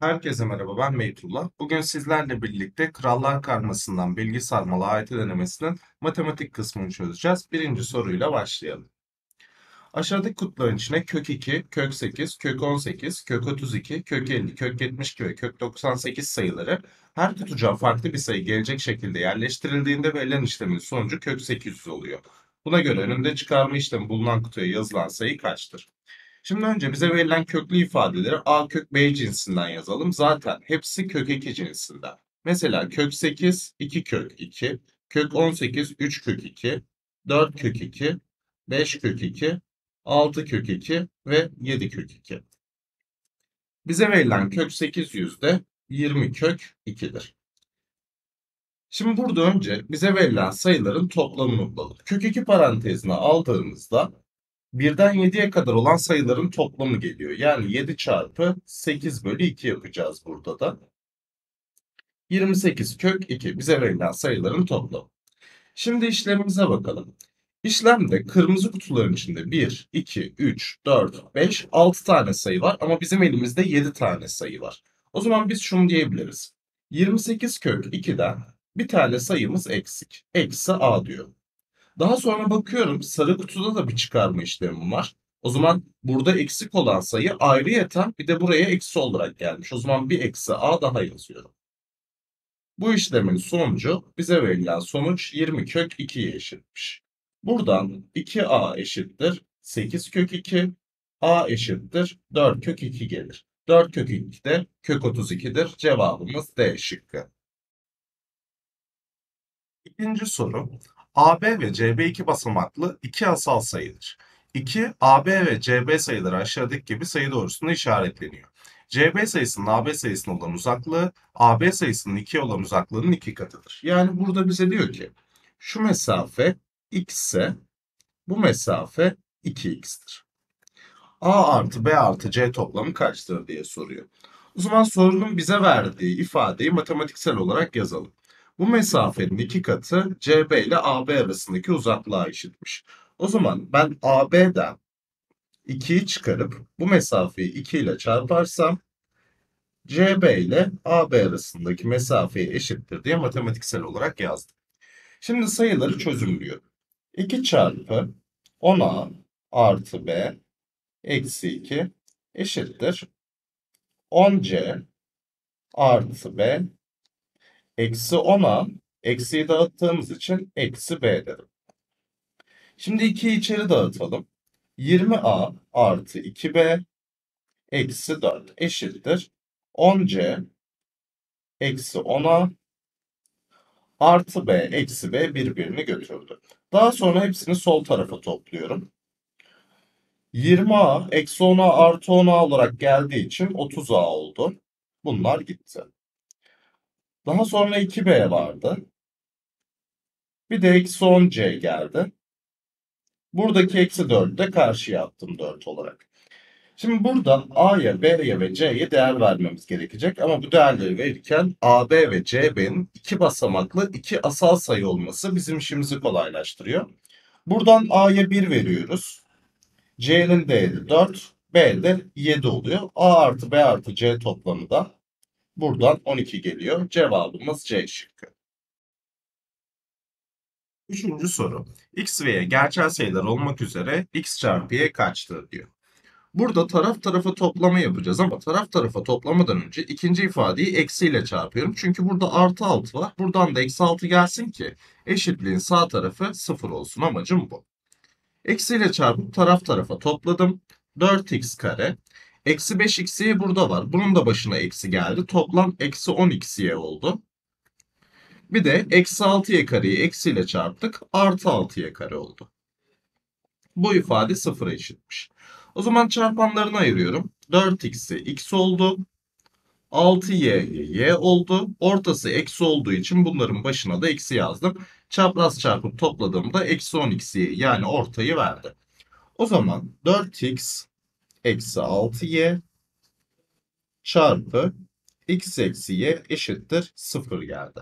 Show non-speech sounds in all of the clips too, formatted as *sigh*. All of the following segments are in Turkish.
Herkese merhaba, ben Beytullah. Bugün sizlerle birlikte Krallar Karması'ndan bilgi sarmalı AYT denemesinin matematik kısmını çözeceğiz. Birinci soruyla başlayalım. Aşağıdaki kutuların içine kök 2, kök 8, kök 18, kök 32, kök 50, kök 72 ve kök 98 sayıları her kutucuğa farklı bir sayı gelecek şekilde yerleştirildiğinde verilen işlemin sonucu kök 800 oluyor. Buna göre önünde çıkarma işlemi bulunan kutuya yazılan sayı kaçtır? Şimdi önce bize verilen köklü ifadeleri a kök b cinsinden yazalım. Zaten hepsi kök 2 cinsinden. Mesela kök 8 2 kök 2, kök 18 3 kök 2, 4 kök 2, 5 kök 2, 6 kök 2 ve 7 kök 2. Bize verilen kök 800 de 20 kök 2'dir. Şimdi burada önce bize verilen sayıların toplamını bulalım. Kök 2 parantezine aldığımızda Birden 7'ye kadar olan sayıların toplamı geliyor. Yani 7 çarpı 8 bölü 2 yapacağız burada da. 28 kök 2 bize verilen sayıların toplamı. Şimdi işlemimize bakalım. İşlemde kırmızı kutuların içinde 1, 2, 3, 4, 5, 6 tane sayı var ama bizim elimizde 7 tane sayı var. O zaman biz şunu diyebiliriz. 28 kök 2'den bir tane sayımız eksik. Eksi a diyor. Daha sonra bakıyorum sarı kutuda da bir çıkarma işlemim var. O zaman burada eksik olan sayı ayrıyeten bir de buraya eksi olarak gelmiş. O zaman bir eksi a daha yazıyorum. Bu işlemin sonucu bize verilen sonuç 20 kök 2'ye eşitmiş. Buradan 2a eşittir 8 kök 2, a eşittir 4 kök 2 gelir. 4 kök 2 de kök 32'dir. Cevabımız D şıkkı. İkinci soru. AB ve CB iki basamaklı iki asal sayıdır. 2, AB ve CB sayıları aşağıdaki gibi sayı doğrusunda işaretleniyor. CB sayısının AB sayısına olan uzaklığı, AB sayısının 2'ye olan uzaklığının iki katıdır. Yani burada bize diyor ki, şu mesafe x ise bu mesafe 2x'tir. A artı B artı C toplamı kaçtır diye soruyor. O zaman sorunun bize verdiği ifadeyi matematiksel olarak yazalım. Bu mesafenin iki katı CB ile AB arasındaki uzaklığa eşitmiş. O zaman ben AB'den 2'yi çıkarıp bu mesafeyi 2 ile çarparsam CB ile AB arasındaki mesafeye eşittir diye matematiksel olarak yazdım. Şimdi sayıları çözümlüyorum. 2 çarpı 10A artı B eksi 2 eşittir 10C artı B Eksi 10'a eksiyi dağıttığımız için eksi b dedim. Şimdi 2'yi içeri dağıtalım. 20a artı 2b eksi 4 eşittir. 10c eksi 10a artı b eksi b birbirini götürdü. Daha sonra hepsini sol tarafa topluyorum. 20a eksi 10a artı 10a olarak geldiği için 30a oldu. Bunlar gitti. Daha sonra 2b vardı. Bir de eksi 10c geldi. Buradaki eksi 4'ü de karşıya attım 4 olarak. Şimdi burada A'ya, B'ye ve C'ye değer vermemiz gerekecek. Ama bu değerleri verirken A, B ve C, iki basamaklı iki asal sayı olması bizim işimizi kolaylaştırıyor. Buradan A'ya 1 veriyoruz. C'nin değeri 4, B'de 7 oluyor. A artı B artı C toplamı da Buradan 12 geliyor. Cevabımız C şıkkı. Üçüncü soru. X ve Y gerçel sayılar olmak üzere x çarpı y kaçtır diyor. Burada taraf tarafa toplama yapacağız ama taraf tarafa toplamadan önce ikinci ifadeyi eksiyle çarpıyorum. Çünkü burada artı 6 var. Buradan da eksi 6 gelsin ki eşitliğin sağ tarafı 0 olsun. Amacım bu. Eksiyle çarpıp taraf tarafa topladım. 4x kare Eksi 5xy burada var. Bunun da başına eksi geldi. Toplam eksi 10xy oldu. Bir de eksi 6y kareyi eksiyle çarptık. Artı 6y kare oldu. Bu ifade sıfıra eşitmiş. O zaman çarpanlarını ayırıyorum. 4x'i x oldu. 6y'ye y oldu. Ortası eksi olduğu için bunların başına da eksi yazdım. Çapraz çarpıp topladığımda eksi 10x'yi yani ortayı verdi. O zaman 4x eksi 6y çarpı x eksi y eşittir 0 geldi.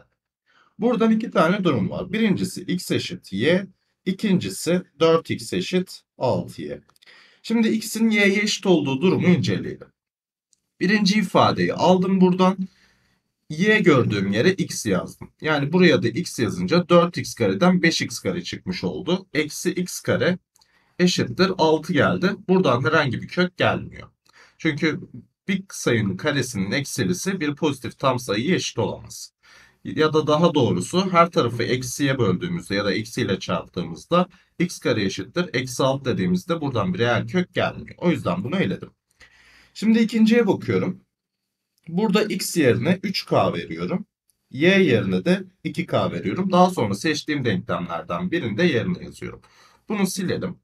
Buradan iki tane durum var. Birincisi x eşit y, ikincisi 4x eşit 6y. Şimdi x'in y'ye eşit olduğu durumu inceleyelim. Birinci ifadeyi aldım buradan. Y gördüğüm yere x yazdım. Yani buraya da x yazınca 4x kareden 5x kare çıkmış oldu. Eksi x kare eşittir 6 geldi. Buradan herhangi bir kök gelmiyor. Çünkü bir sayının karesinin eksilisi bir pozitif tam sayıya eşit olamaz. Ya da daha doğrusu her tarafı eksiye böldüğümüzde ya da eksiyle çarptığımızda x kare eşittir eksi 6 dediğimizde buradan bir reel kök gelmiyor. O yüzden bunu eledim. Şimdi ikinciye bakıyorum. Burada x yerine 3k veriyorum. Y yerine de 2k veriyorum. Daha sonra seçtiğim denklemlerden birini de yerine yazıyorum. Bunu silelim.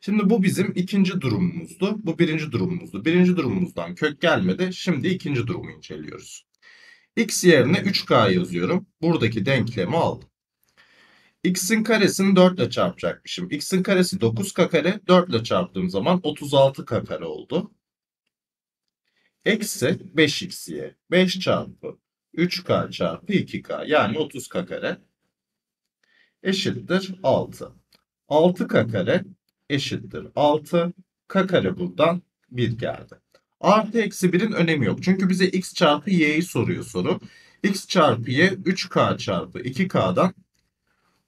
Şimdi bu bizim ikinci durumumuzdu. Bu birinci durumumuzdu. Birinci durumumuzdan kök gelmedi. Şimdi ikinci durumu inceliyoruz. x yerine 3k yazıyorum. Buradaki denklemi aldım. x'in karesini 4 ile çarpacakmışım. x'in karesi 9k kare. 4 ile çarptığım zaman 36k kare oldu. Eksi 5xy. 5 çarpı 3k çarpı 2k yani 30k kare eşittir 6. 6k kare eşittir 6. K kare buradan 1 geldi. Artı eksi 1'in önemi yok. Çünkü bize x çarpı y'yi soruyor soru. x çarpı y 3k çarpı 2k'dan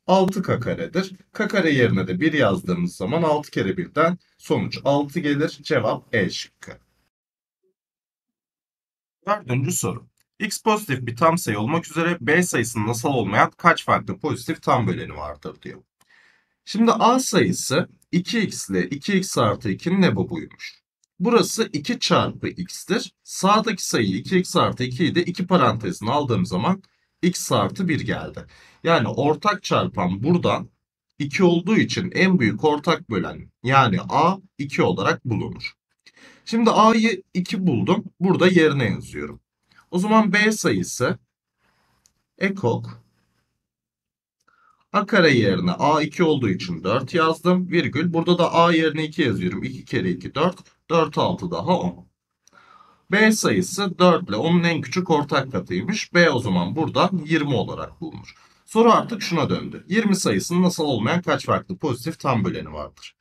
6k karedir. K kare yerine de 1 yazdığımız zaman 6 kere 1'den sonuç 6 gelir. Cevap E şıkkı. Dördüncü soru. X pozitif bir tam sayı olmak üzere B sayısının asal olmayan kaç farklı pozitif tam böleni vardır diyor. Şimdi A sayısı 2x ile 2x artı 2'nin ebobuymuş. Burası 2 çarpı x'tir. Sağdaki sayı 2x artı 2'yi de 2 parantezine aldığım zaman x artı 1 geldi. Yani ortak çarpan buradan 2 olduğu için en büyük ortak bölen yani A 2 olarak bulunur. Şimdi A'yı 2 buldum. Burada yerine yazıyorum. O zaman B sayısı ekok A kare yerine A2 olduğu için 4 yazdım. Virgül. Burada da A yerine 2 yazıyorum. 2 kere 2 4. 4 6 daha 10. B sayısı 4 ile onun en küçük ortak katıymış. B o zaman buradan 20 olarak bulunur. Soru artık şuna döndü. 20 sayısının nasıl olmayan kaç farklı pozitif tam böleni vardır?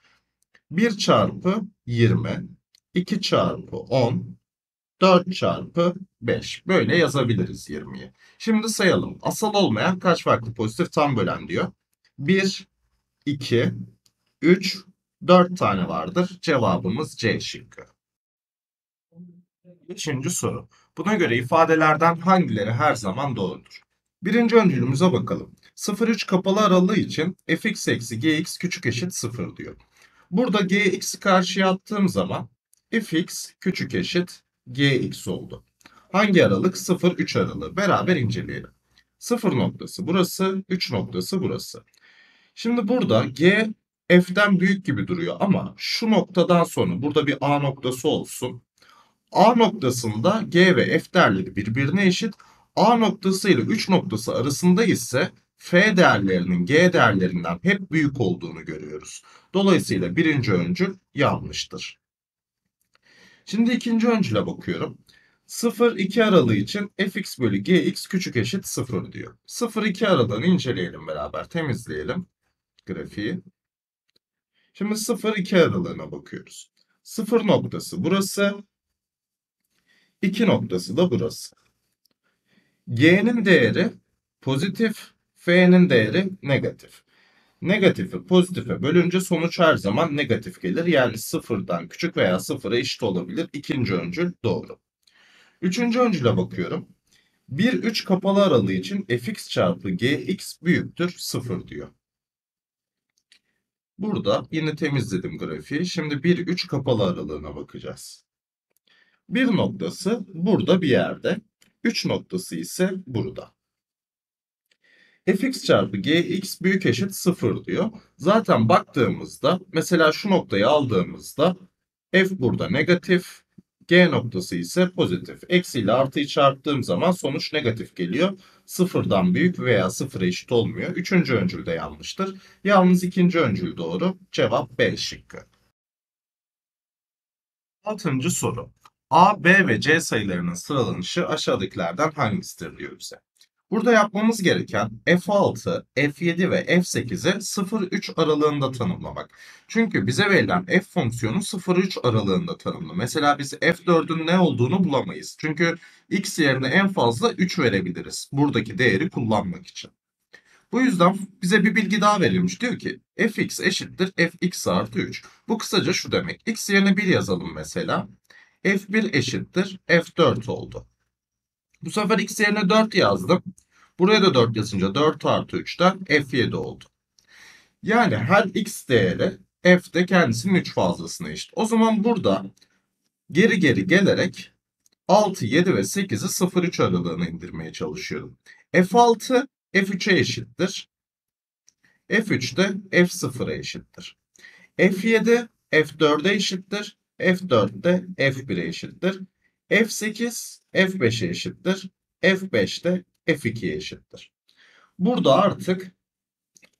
1 çarpı 20, 2 çarpı 10, 4 çarpı 5. Böyle yazabiliriz 20'yi. Şimdi sayalım. Asal olmayan kaç farklı pozitif tam bölen diyor. 1, 2, 3, 4 tane vardır. Cevabımız C şıkkı. Üçüncü soru. Buna göre ifadelerden hangileri her zaman doğrudur? Birinci öncülümüze bakalım. 0-3 kapalı aralığı için fx eksi gx küçük eşit 0 diyor. Burada gx'i karşıya attığım zaman fx küçük eşit gx oldu. Hangi aralık? 0-3 aralığı. Beraber inceleyelim. 0 noktası burası, 3 noktası burası. Şimdi burada g f'den büyük gibi duruyor ama şu noktadan sonra burada bir a noktası olsun. A noktasında G ve F değerleri birbirine eşit. A noktası ile 3 noktası arasında ise F değerlerinin G değerlerinden hep büyük olduğunu görüyoruz. Dolayısıyla birinci öncül yanlıştır. Şimdi ikinci öncüle bakıyorum. 0-2 aralığı için fx bölü gx küçük eşit 0 diyor. 0-2 aralığını inceleyelim beraber. Temizleyelim grafiği. Şimdi 0-2 aralığına bakıyoruz. 0 noktası burası. 2 noktası da burası. G'nin değeri pozitif, F'nin değeri negatif. Negatifi pozitife bölünce sonuç her zaman negatif gelir. Yani sıfırdan küçük veya sıfıra eşit olabilir. İkinci öncül doğru. Üçüncü öncüle bakıyorum. 1-3 kapalı aralığı için fx çarpı gx büyüktür 0 diyor. Burada yine temizledim grafiği. Şimdi 1-3 kapalı aralığına bakacağız. Bir noktası burada bir yerde. 3 noktası ise burada. Fx çarpı gx büyük eşit 0 diyor. Zaten baktığımızda mesela şu noktayı aldığımızda f burada negatif, g noktası ise pozitif. Eksi ile artıyı çarptığım zaman sonuç negatif geliyor. Sıfırdan büyük veya sıfıra eşit olmuyor. Üçüncü öncül de yanlıştır. Yalnız ikinci öncül doğru. Cevap B şıkkı. Altıncı soru. A, B ve C sayılarının sıralanışı aşağıdakilerden hangisidir diyor bize. Burada yapmamız gereken F6, F7 ve F8'i 0-3 aralığında tanımlamak. Çünkü bize verilen f fonksiyonu 0-3 aralığında tanımlı. Mesela biz f4'ün ne olduğunu bulamayız. Çünkü x yerine en fazla 3 verebiliriz. Buradaki değeri kullanmak için. Bu yüzden bize bir bilgi daha verilmiş. Diyor ki fx eşittir fx artı 3. Bu kısaca şu demek. x yerine 1 yazalım mesela. f1 eşittir f4 oldu. Bu sefer x yerine 4 yazdım. Buraya da 4 yazınca 4 artı 3'ten f7 oldu. Yani her x değeri f de kendisinin 3 fazlasına eşit. O zaman burada geri geri gelerek 6, 7 ve 8'i 0-3 aralığına indirmeye çalışıyorum. f6 f3'e eşittir. f3 de f0'a eşittir. f7 f4'e eşittir. f4 de f1'e eşittir. f8 f5'e eşittir. f5 de f2'ye eşittir. Burada artık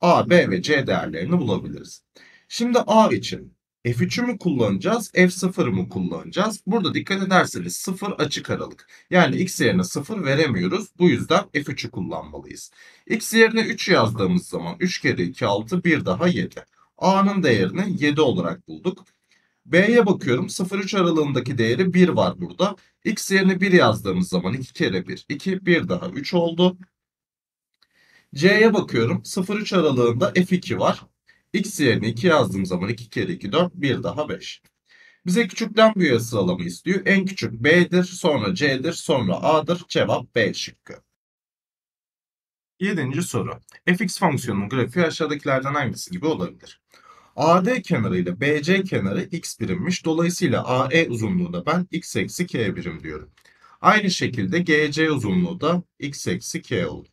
a, b ve c değerlerini bulabiliriz. Şimdi a için F3'ü mü kullanacağız, F0'ı mı kullanacağız? Burada dikkat ederseniz 0 açık aralık. Yani x yerine 0 veremiyoruz. Bu yüzden F3'ü kullanmalıyız. x yerine 3 yazdığımız zaman 3 kere 2 6 bir daha 7. A'nın değerini 7 olarak bulduk. B'ye bakıyorum 0-3 aralığındaki değeri 1 var burada. X yerine 1 yazdığımız zaman 2 kere 1 2 1 daha 3 oldu. C'ye bakıyorum 0-3 aralığında F2 var. X yerine 2 yazdığım zaman 2 kere 2 4 1 daha 5. Bize küçükten büyüğe sıralama istiyor. En küçük B'dir, sonra C'dir, sonra A'dır. Cevap B şıkkı. Yedinci soru. fx fonksiyonunun grafiği aşağıdakilerden hangisi gibi olabilir? AD kenarı ile BC kenarı x birimmiş. Dolayısıyla AE uzunluğu da ben x eksi k birim diyorum. Aynı şekilde GC uzunluğu da x eksi k oldu.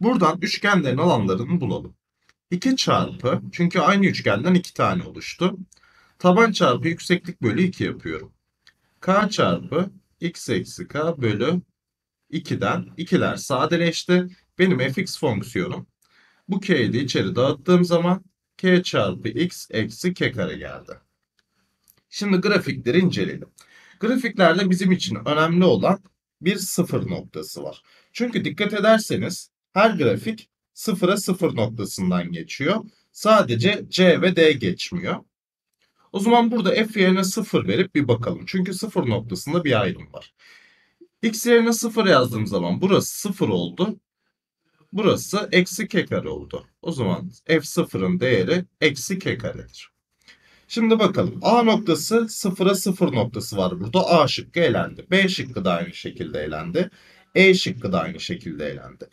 Buradan üçgenlerin alanlarını bulalım. 2 çarpı, çünkü aynı üçgenden 2 tane oluştu. Taban çarpı yükseklik bölü 2 yapıyorum. K çarpı x eksi k bölü 2'den 2'ler sadeleşti. Benim fx fonksiyonum. Bu k'yi de içeri dağıttığım zaman k çarpı x eksi k kare geldi. Şimdi grafikleri inceleyelim. Grafiklerde bizim için önemli olan bir sıfır noktası var. Çünkü dikkat ederseniz her grafik sıfıra sıfır noktasından geçiyor. Sadece C ve D geçmiyor. O zaman burada f yerine sıfır verip bir bakalım. Çünkü sıfır noktasında bir ayrım var. x yerine sıfır yazdığım zaman burası sıfır oldu. Burası eksi k kare oldu. O zaman f sıfırın değeri eksi k karedir. Şimdi bakalım. A noktası sıfıra sıfır noktası var burada. A şıkkı elendi. B şıkkı da aynı şekilde elendi. E şıkkı da aynı şekilde elendi.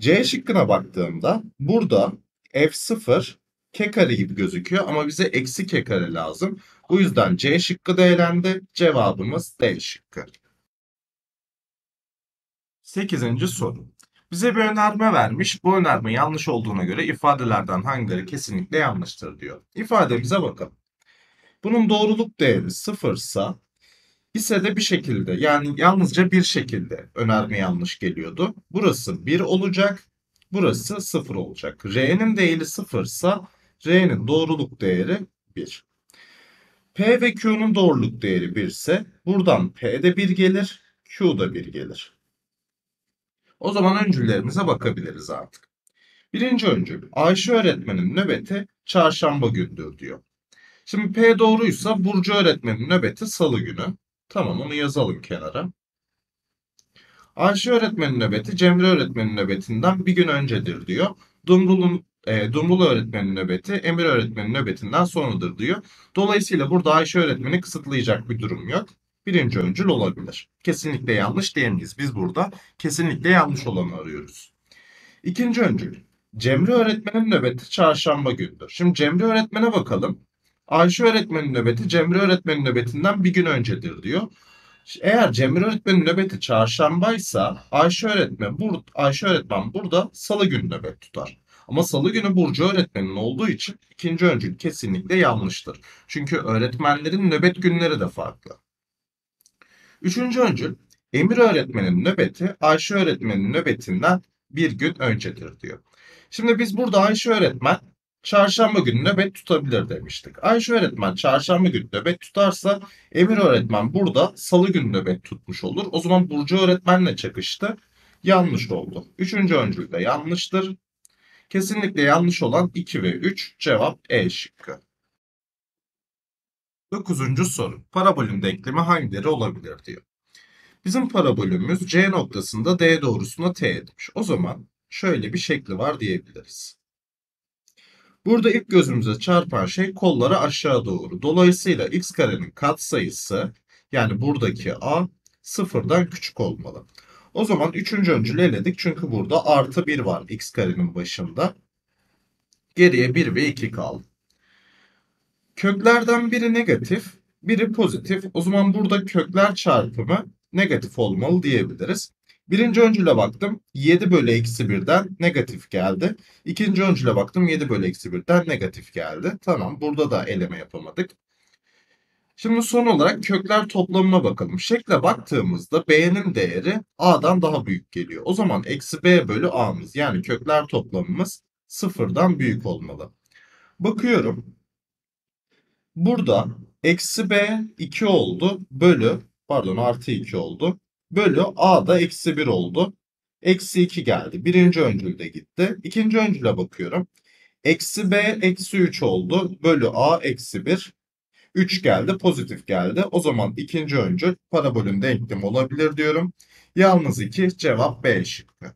C şıkkına baktığımda burada f0 k kare gibi gözüküyor ama bize eksi k kare lazım. Bu yüzden C şıkkı da elendi. Cevabımız D şıkkı. Sekizinci soru. Bize bir önerme vermiş. Bu önerme yanlış olduğuna göre ifadelerden hangileri kesinlikle yanlıştır diyor. İfademize bakalım. Bunun doğruluk değeri sıfırsa ise de bir şekilde yani yalnızca bir şekilde önerme yanlış geliyordu. Burası 1 olacak. Burası 0 olacak. R'nin değeri 0 ise R'nin doğruluk değeri 1. P ve Q'nun doğruluk değeri 1 ise buradan P de 1 gelir, Q da 1 gelir. O zaman öncüllerimize bakabiliriz artık. Birinci öncül Ayşe öğretmenin nöbeti çarşamba gündür diyor. Şimdi P doğruysa Burcu öğretmenin nöbeti salı günü. Tamam onu yazalım kenara. Ayşe öğretmenin nöbeti Cemre öğretmenin nöbetinden bir gün öncedir diyor. Dumrul'un e, Dumrul öğretmenin nöbeti Emir öğretmenin nöbetinden sonradır diyor. Dolayısıyla burada Ayşe öğretmeni kısıtlayacak bir durum yok. Birinci öncül olabilir. Kesinlikle yanlış diyemeyiz. Biz burada kesinlikle yanlış olanı arıyoruz. İkinci öncül. Cemre öğretmenin nöbeti çarşamba gündür. Şimdi Cemre öğretmene bakalım. Ayşe öğretmenin nöbeti Cemre öğretmenin nöbetinden bir gün öncedir diyor. Eğer Cemre öğretmenin nöbeti çarşambaysa Ayşe öğretmen bur Ayşe öğretmen burada salı günü nöbet tutar. Ama salı günü Burcu öğretmenin olduğu için ikinci öncül kesinlikle yanlıştır. Çünkü öğretmenlerin nöbet günleri de farklı. Üçüncü öncül Emir öğretmenin nöbeti Ayşe öğretmenin nöbetinden bir gün öncedir diyor. Şimdi biz burada Ayşe öğretmen çarşamba günü nöbet tutabilir demiştik. Ayşe öğretmen çarşamba günü nöbet tutarsa Emir öğretmen burada salı günü nöbet tutmuş olur. O zaman Burcu öğretmenle çakıştı. Yanlış oldu. Üçüncü öncül de yanlıştır. Kesinlikle yanlış olan 2 ve 3 cevap E şıkkı. Dokuzuncu soru. Parabolün denklemi hangileri olabilir diyor. Bizim parabolümüz C noktasında D doğrusuna teğetmiş. O zaman şöyle bir şekli var diyebiliriz. Burada ilk gözümüze çarpan şey kolları aşağı doğru. Dolayısıyla x karenin katsayısı yani buradaki a sıfırdan küçük olmalı. O zaman üçüncü öncülü eledik çünkü burada artı 1 var x karenin başında. Geriye 1 ve 2 kaldı. Köklerden biri negatif, biri pozitif. O zaman burada kökler çarpımı negatif olmalı diyebiliriz. Birinci öncüle baktım 7 bölü eksi 1'den negatif geldi. İkinci öncüle baktım 7 bölü eksi 1'den negatif geldi. Tamam burada da eleme yapamadık. Şimdi son olarak kökler toplamına bakalım. Şekle baktığımızda b'nin değeri a'dan daha büyük geliyor. O zaman eksi b bölü a'mız yani kökler toplamımız sıfırdan büyük olmalı. Bakıyorum. Burada eksi b 2 oldu bölü pardon artı 2 oldu. Bölü a da eksi 1 oldu. Eksi 2 geldi. Birinci öncül de gitti. İkinci öncüle bakıyorum. Eksi b eksi 3 oldu. Bölü a eksi 1. 3 geldi pozitif geldi. O zaman ikinci öncül parabolün denklemi olabilir diyorum. Yalnız 2 cevap B şıkkı.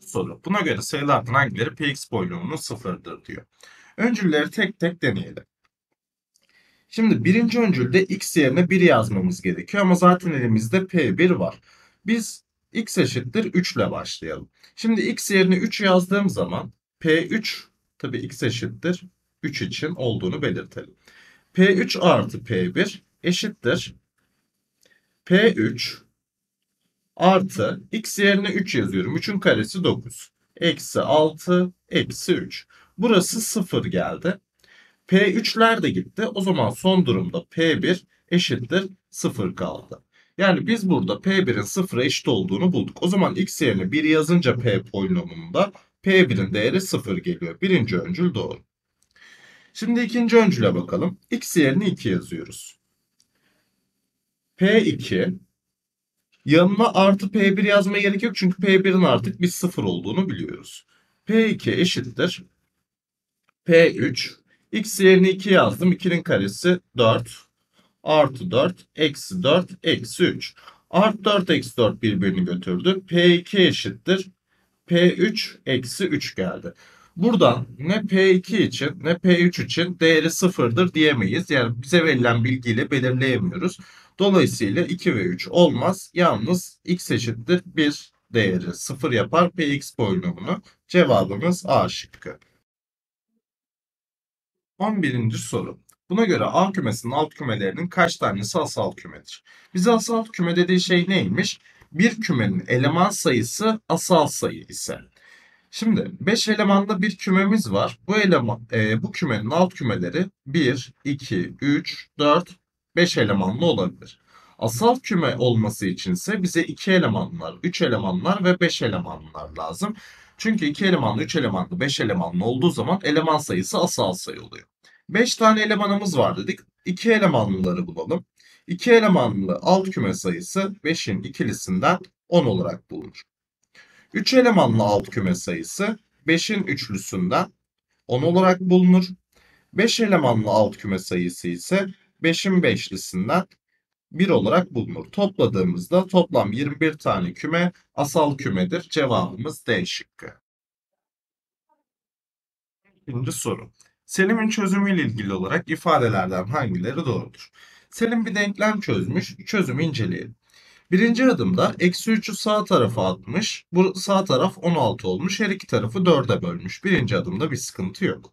Soru. Buna göre sayılardan hangileri px polinomiının sıfırdır diyor. Öncülleri tek tek deneyelim. Şimdi birinci öncülde x yerine 1 yazmamız gerekiyor ama zaten elimizde p1 var. Biz x eşittir 3 ile başlayalım. Şimdi x yerine 3 yazdığım zaman p3 tabi x eşittir 3 için olduğunu belirtelim. P3 artı P1 eşittir. P3 artı x yerine 3 yazıyorum. 3'ün karesi 9. Eksi 6 eksi 3. Burası 0 geldi. P3'ler de gitti. O zaman son durumda P1 eşittir 0 kaldı. Yani biz burada P1'in 0'a eşit olduğunu bulduk. O zaman x yerine 1 yazınca P polinomunda P1'in değeri 0 geliyor. Birinci öncül doğru. Şimdi ikinci öncüle bakalım. X yerine 2 yazıyoruz. P2 yanına artı P1 yazmaya gerek yok. Çünkü P1'in artık bir 0 olduğunu biliyoruz. P2 eşittir. P3 X yerine 2 yazdım. 2'nin karesi 4. Artı 4 eksi 4 eksi 3. Artı 4 eksi 4 birbirini götürdü. P2 eşittir. P3 eksi 3 geldi. Buradan ne P2 için ne P3 için değeri sıfırdır diyemeyiz. Yani bize verilen bilgiyle belirleyemiyoruz. Dolayısıyla 2 ve 3 olmaz. Yalnız x eşittir 1 değeri 0 yapar Px polinomunu. Cevabımız A şıkkı. 11. soru. Buna göre A kümesinin alt kümelerinin kaç tanesi asal kümedir? Bize asal küme dediği şey neymiş? Bir kümenin eleman sayısı asal sayı ise Şimdi 5 elemanlı bir kümemiz var. Bu eleman e, bu kümenin alt kümeleri 1, 2, 3, 4, 5 elemanlı olabilir. Asal küme olması içinse bize 2 elemanlar, 3 elemanlar ve 5 elemanlar lazım. Çünkü 2 elemanlı, 3 elemanlı, 5 elemanlı olduğu zaman eleman sayısı asal sayı oluyor. 5 tane elemanımız var dedik. 2 elemanlıları bulalım. 2 elemanlı alt küme sayısı 5'in ikilisinden 10 olarak bulunur. 3 elemanlı alt küme sayısı 5'in üçlüsünden 10 olarak bulunur. 5 elemanlı alt küme sayısı ise 5'in beşlisinden 1 olarak bulunur. Topladığımızda toplam 21 tane küme asal kümedir. Cevabımız D şıkkı. İkinci soru. Selim'in çözümüyle ilgili olarak ifadelerden hangileri doğrudur? Selim bir denklem çözmüş. Çözümü inceleyelim. Birinci adımda eksi 3'ü sağ tarafa atmış. Bu sağ taraf 16 olmuş. Her iki tarafı 4'e bölmüş. Birinci adımda bir sıkıntı yok.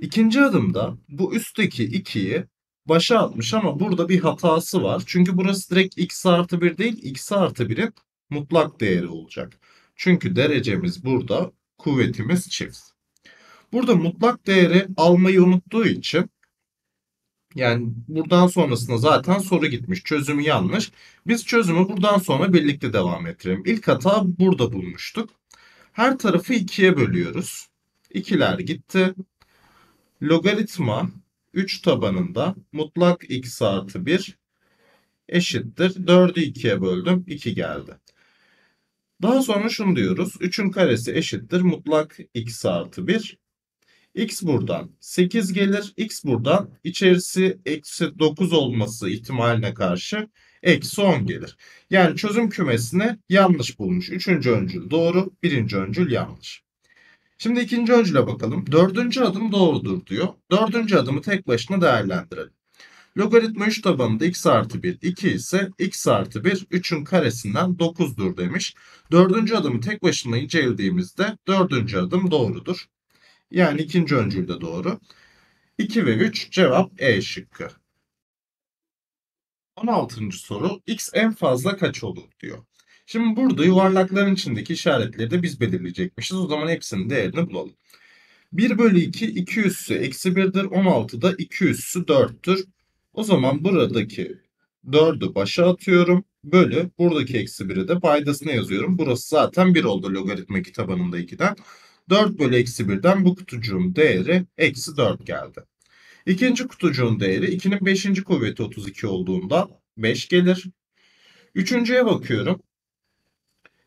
İkinci adımda bu üstteki 2'yi başa atmış ama burada bir hatası var. Çünkü burası direkt x artı 1 değil x artı 1'in mutlak değeri olacak. Çünkü derecemiz burada kuvvetimiz çift. Burada mutlak değeri almayı unuttuğu için yani buradan sonrasında zaten soru gitmiş. Çözümü yanlış. Biz çözümü buradan sonra birlikte devam ettirelim. İlk hata burada bulmuştuk. Her tarafı ikiye bölüyoruz. İkiler gitti. Logaritma 3 tabanında mutlak x artı 1 eşittir. 4'ü 2'ye böldüm. 2 geldi. Daha sonra şunu diyoruz. 3'ün karesi eşittir. Mutlak x artı 1. X buradan 8 gelir. X buradan içerisi eksi 9 olması ihtimaline karşı eksi 10 gelir. Yani çözüm kümesini yanlış bulmuş. Üçüncü öncül doğru, birinci öncül yanlış. Şimdi ikinci öncüle bakalım. Dördüncü adım doğrudur diyor. Dördüncü adımı tek başına değerlendirelim. Logaritma 3 tabanında x artı 1 2 ise x artı 1 3'ün karesinden 9'dur demiş. Dördüncü adımı tek başına incelediğimizde dördüncü adım doğrudur. Yani ikinci öncül de doğru. 2 ve 3 cevap E şıkkı. 16. soru x en fazla kaç olur diyor. Şimdi burada yuvarlakların içindeki işaretleri de biz belirleyecekmişiz. O zaman hepsinin değerini bulalım. 1 bölü 2 2 üssü eksi 1'dir. 16 da 2 üssü 4'tür. O zaman buradaki 4'ü başa atıyorum. Bölü buradaki eksi 1'i de paydasına yazıyorum. Burası zaten 1 oldu logaritma kitabında 2'den. 4 bölü eksi 1'den bu kutucuğun değeri eksi 4 geldi. İkinci kutucuğun değeri 2'nin 5. kuvveti 32 olduğunda 5 gelir. Üçüncüye bakıyorum.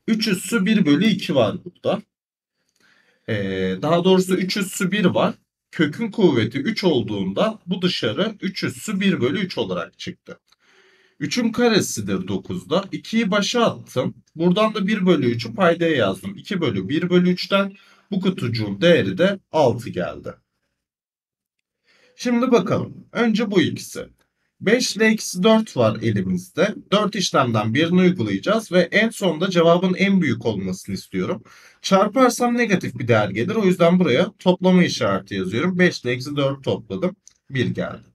3 üssü 1 bölü 2 var burada. Ee, daha doğrusu 3 üssü 1 var. Kökün kuvveti 3 olduğunda bu dışarı 3 üssü 1 bölü 3 olarak çıktı. 3'ün karesidir 9'da. 2'yi başa attım. Buradan da 1 bölü 3'ü paydaya yazdım. 2 bölü 1 bölü 3'ten bu kutucuğun değeri de 6 geldi. Şimdi bakalım. Önce bu ikisi. 5 ile eksi 4 var elimizde. 4 işlemden birini uygulayacağız ve en sonunda cevabın en büyük olmasını istiyorum. Çarparsam negatif bir değer gelir. O yüzden buraya toplama işareti yazıyorum. 5 ile eksi 4 topladım. 1 geldi.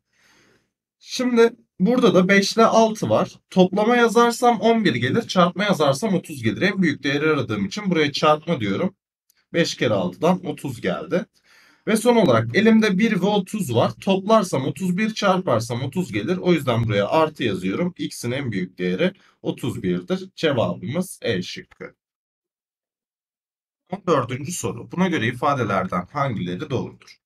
Şimdi burada da 5 ile 6 var. Toplama yazarsam 11 gelir. Çarpma yazarsam 30 gelir. En büyük değeri aradığım için buraya çarpma diyorum. 5 kere 6'dan 30 geldi. Ve son olarak elimde 1 ve 30 var. Toplarsam 31 çarparsam 30 gelir. O yüzden buraya artı yazıyorum. X'in en büyük değeri 31'dir. Cevabımız E şıkkı. 14. soru. Buna göre ifadelerden hangileri doğrudur?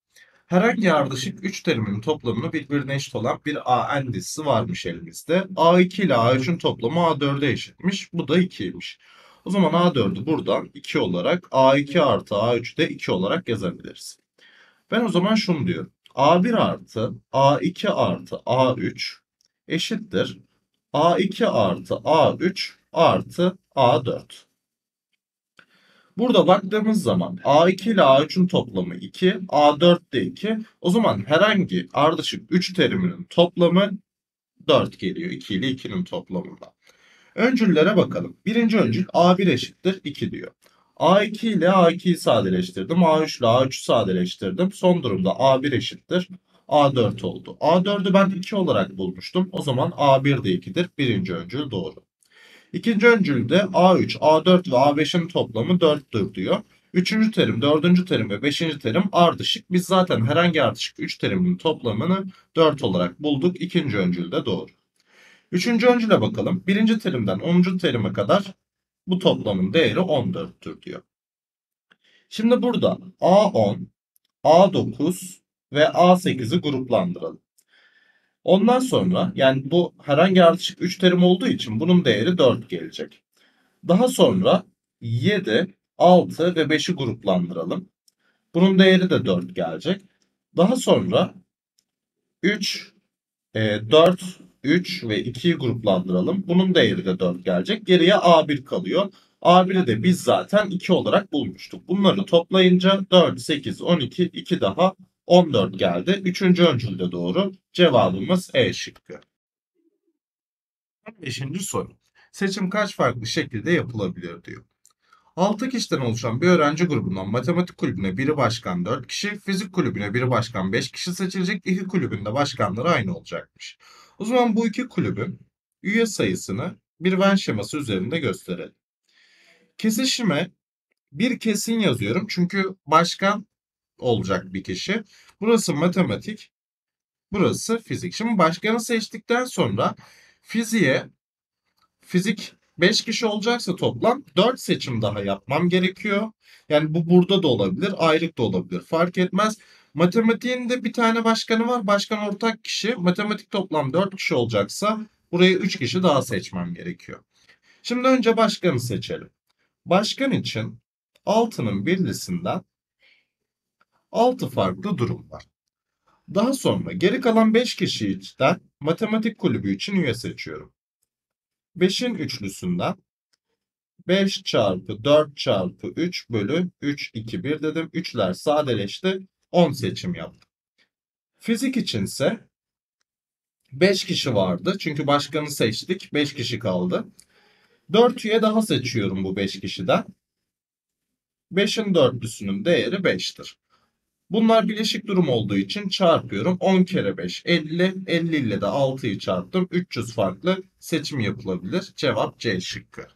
Herhangi ardışık 3 terimin toplamını birbirine eşit olan bir AN dizisi varmış elimizde. A2 ile A3'ün toplamı A4'e eşitmiş. Bu da 2'ymiş. O zaman A4'ü buradan 2 olarak A2 artı A3'ü de 2 olarak yazabiliriz. Ben o zaman şunu diyorum. A1 artı A2 artı A3 eşittir. A2 artı A3 artı A4. Burada baktığımız zaman A2 ile A3'ün toplamı 2, A4 de 2. O zaman herhangi ardışık 3 teriminin toplamı 4 geliyor. 2 ile 2'nin toplamında. Öncüllere bakalım. Birinci öncül A1 eşittir 2 diyor. A2 ile A2'yi sadeleştirdim. A3 ile A3'ü sadeleştirdim. Son durumda A1 eşittir. A4 oldu. A4'ü ben 2 olarak bulmuştum. O zaman A1 de 2'dir. Birinci öncül doğru. İkinci öncülde A3, A4 ve A5'in toplamı 4'tür diyor. Üçüncü terim, dördüncü terim ve beşinci terim ardışık. Biz zaten herhangi ardışık 3 terimin toplamını 4 olarak bulduk. İkinci öncül de doğru. Üçüncü öncüle bakalım. Birinci terimden 10. terime kadar bu toplamın değeri 14'tür diyor. Şimdi burada A10, A9 ve A8'i gruplandıralım. Ondan sonra yani bu herhangi ardışık 3 terim olduğu için bunun değeri 4 gelecek. Daha sonra 7, 6 ve 5'i gruplandıralım. Bunun değeri de 4 gelecek. Daha sonra 3, 4, 3 ve 2'yi gruplandıralım. Bunun değeri de 4 gelecek. Geriye A1 kalıyor. A1'i de biz zaten 2 olarak bulmuştuk. Bunları toplayınca 4, 8, 12, 2 daha 14 geldi. Üçüncü öncül de doğru. Cevabımız E şıkkı. 15. soru. Seçim kaç farklı şekilde yapılabilir diyor. 6 kişiden oluşan bir öğrenci grubundan matematik kulübüne biri başkan 4 kişi, fizik kulübüne biri başkan 5 kişi seçilecek. İki kulübün de başkanları aynı olacakmış. O zaman bu iki kulübün üye sayısını bir Venn şeması üzerinde gösterelim. Kesişime bir kesin yazıyorum çünkü başkan olacak bir kişi. Burası matematik, burası fizik. Şimdi başkanı seçtikten sonra fiziğe fizik 5 kişi olacaksa toplam 4 seçim daha yapmam gerekiyor. Yani bu burada da olabilir, ayrık da olabilir. Fark etmez. Matematiğin de bir tane başkanı var. Başkan ortak kişi. Matematik toplam 4 kişi olacaksa Buraya 3 kişi daha seçmem gerekiyor. Şimdi önce başkanı seçelim. Başkan için 6'nın birlisinden 6 farklı durum var. Daha sonra geri kalan 5 kişiden matematik kulübü için üye seçiyorum. 5'in üçlüsünden 5 çarpı 4 çarpı 3 bölü 3, 2, 1 dedim. 3'ler sadeleşti. 10 seçim yaptım. Fizik içinse 5 kişi vardı. Çünkü başkanı seçtik. 5 kişi kaldı. 4 üye daha seçiyorum bu 5 kişiden. 5'in dörtlüsünün değeri 5'tir. Bunlar bileşik durum olduğu için çarpıyorum. 10 kere 5 50. 50 ile de 6'yı çarptım. 300 farklı seçim yapılabilir. Cevap C şıkkı.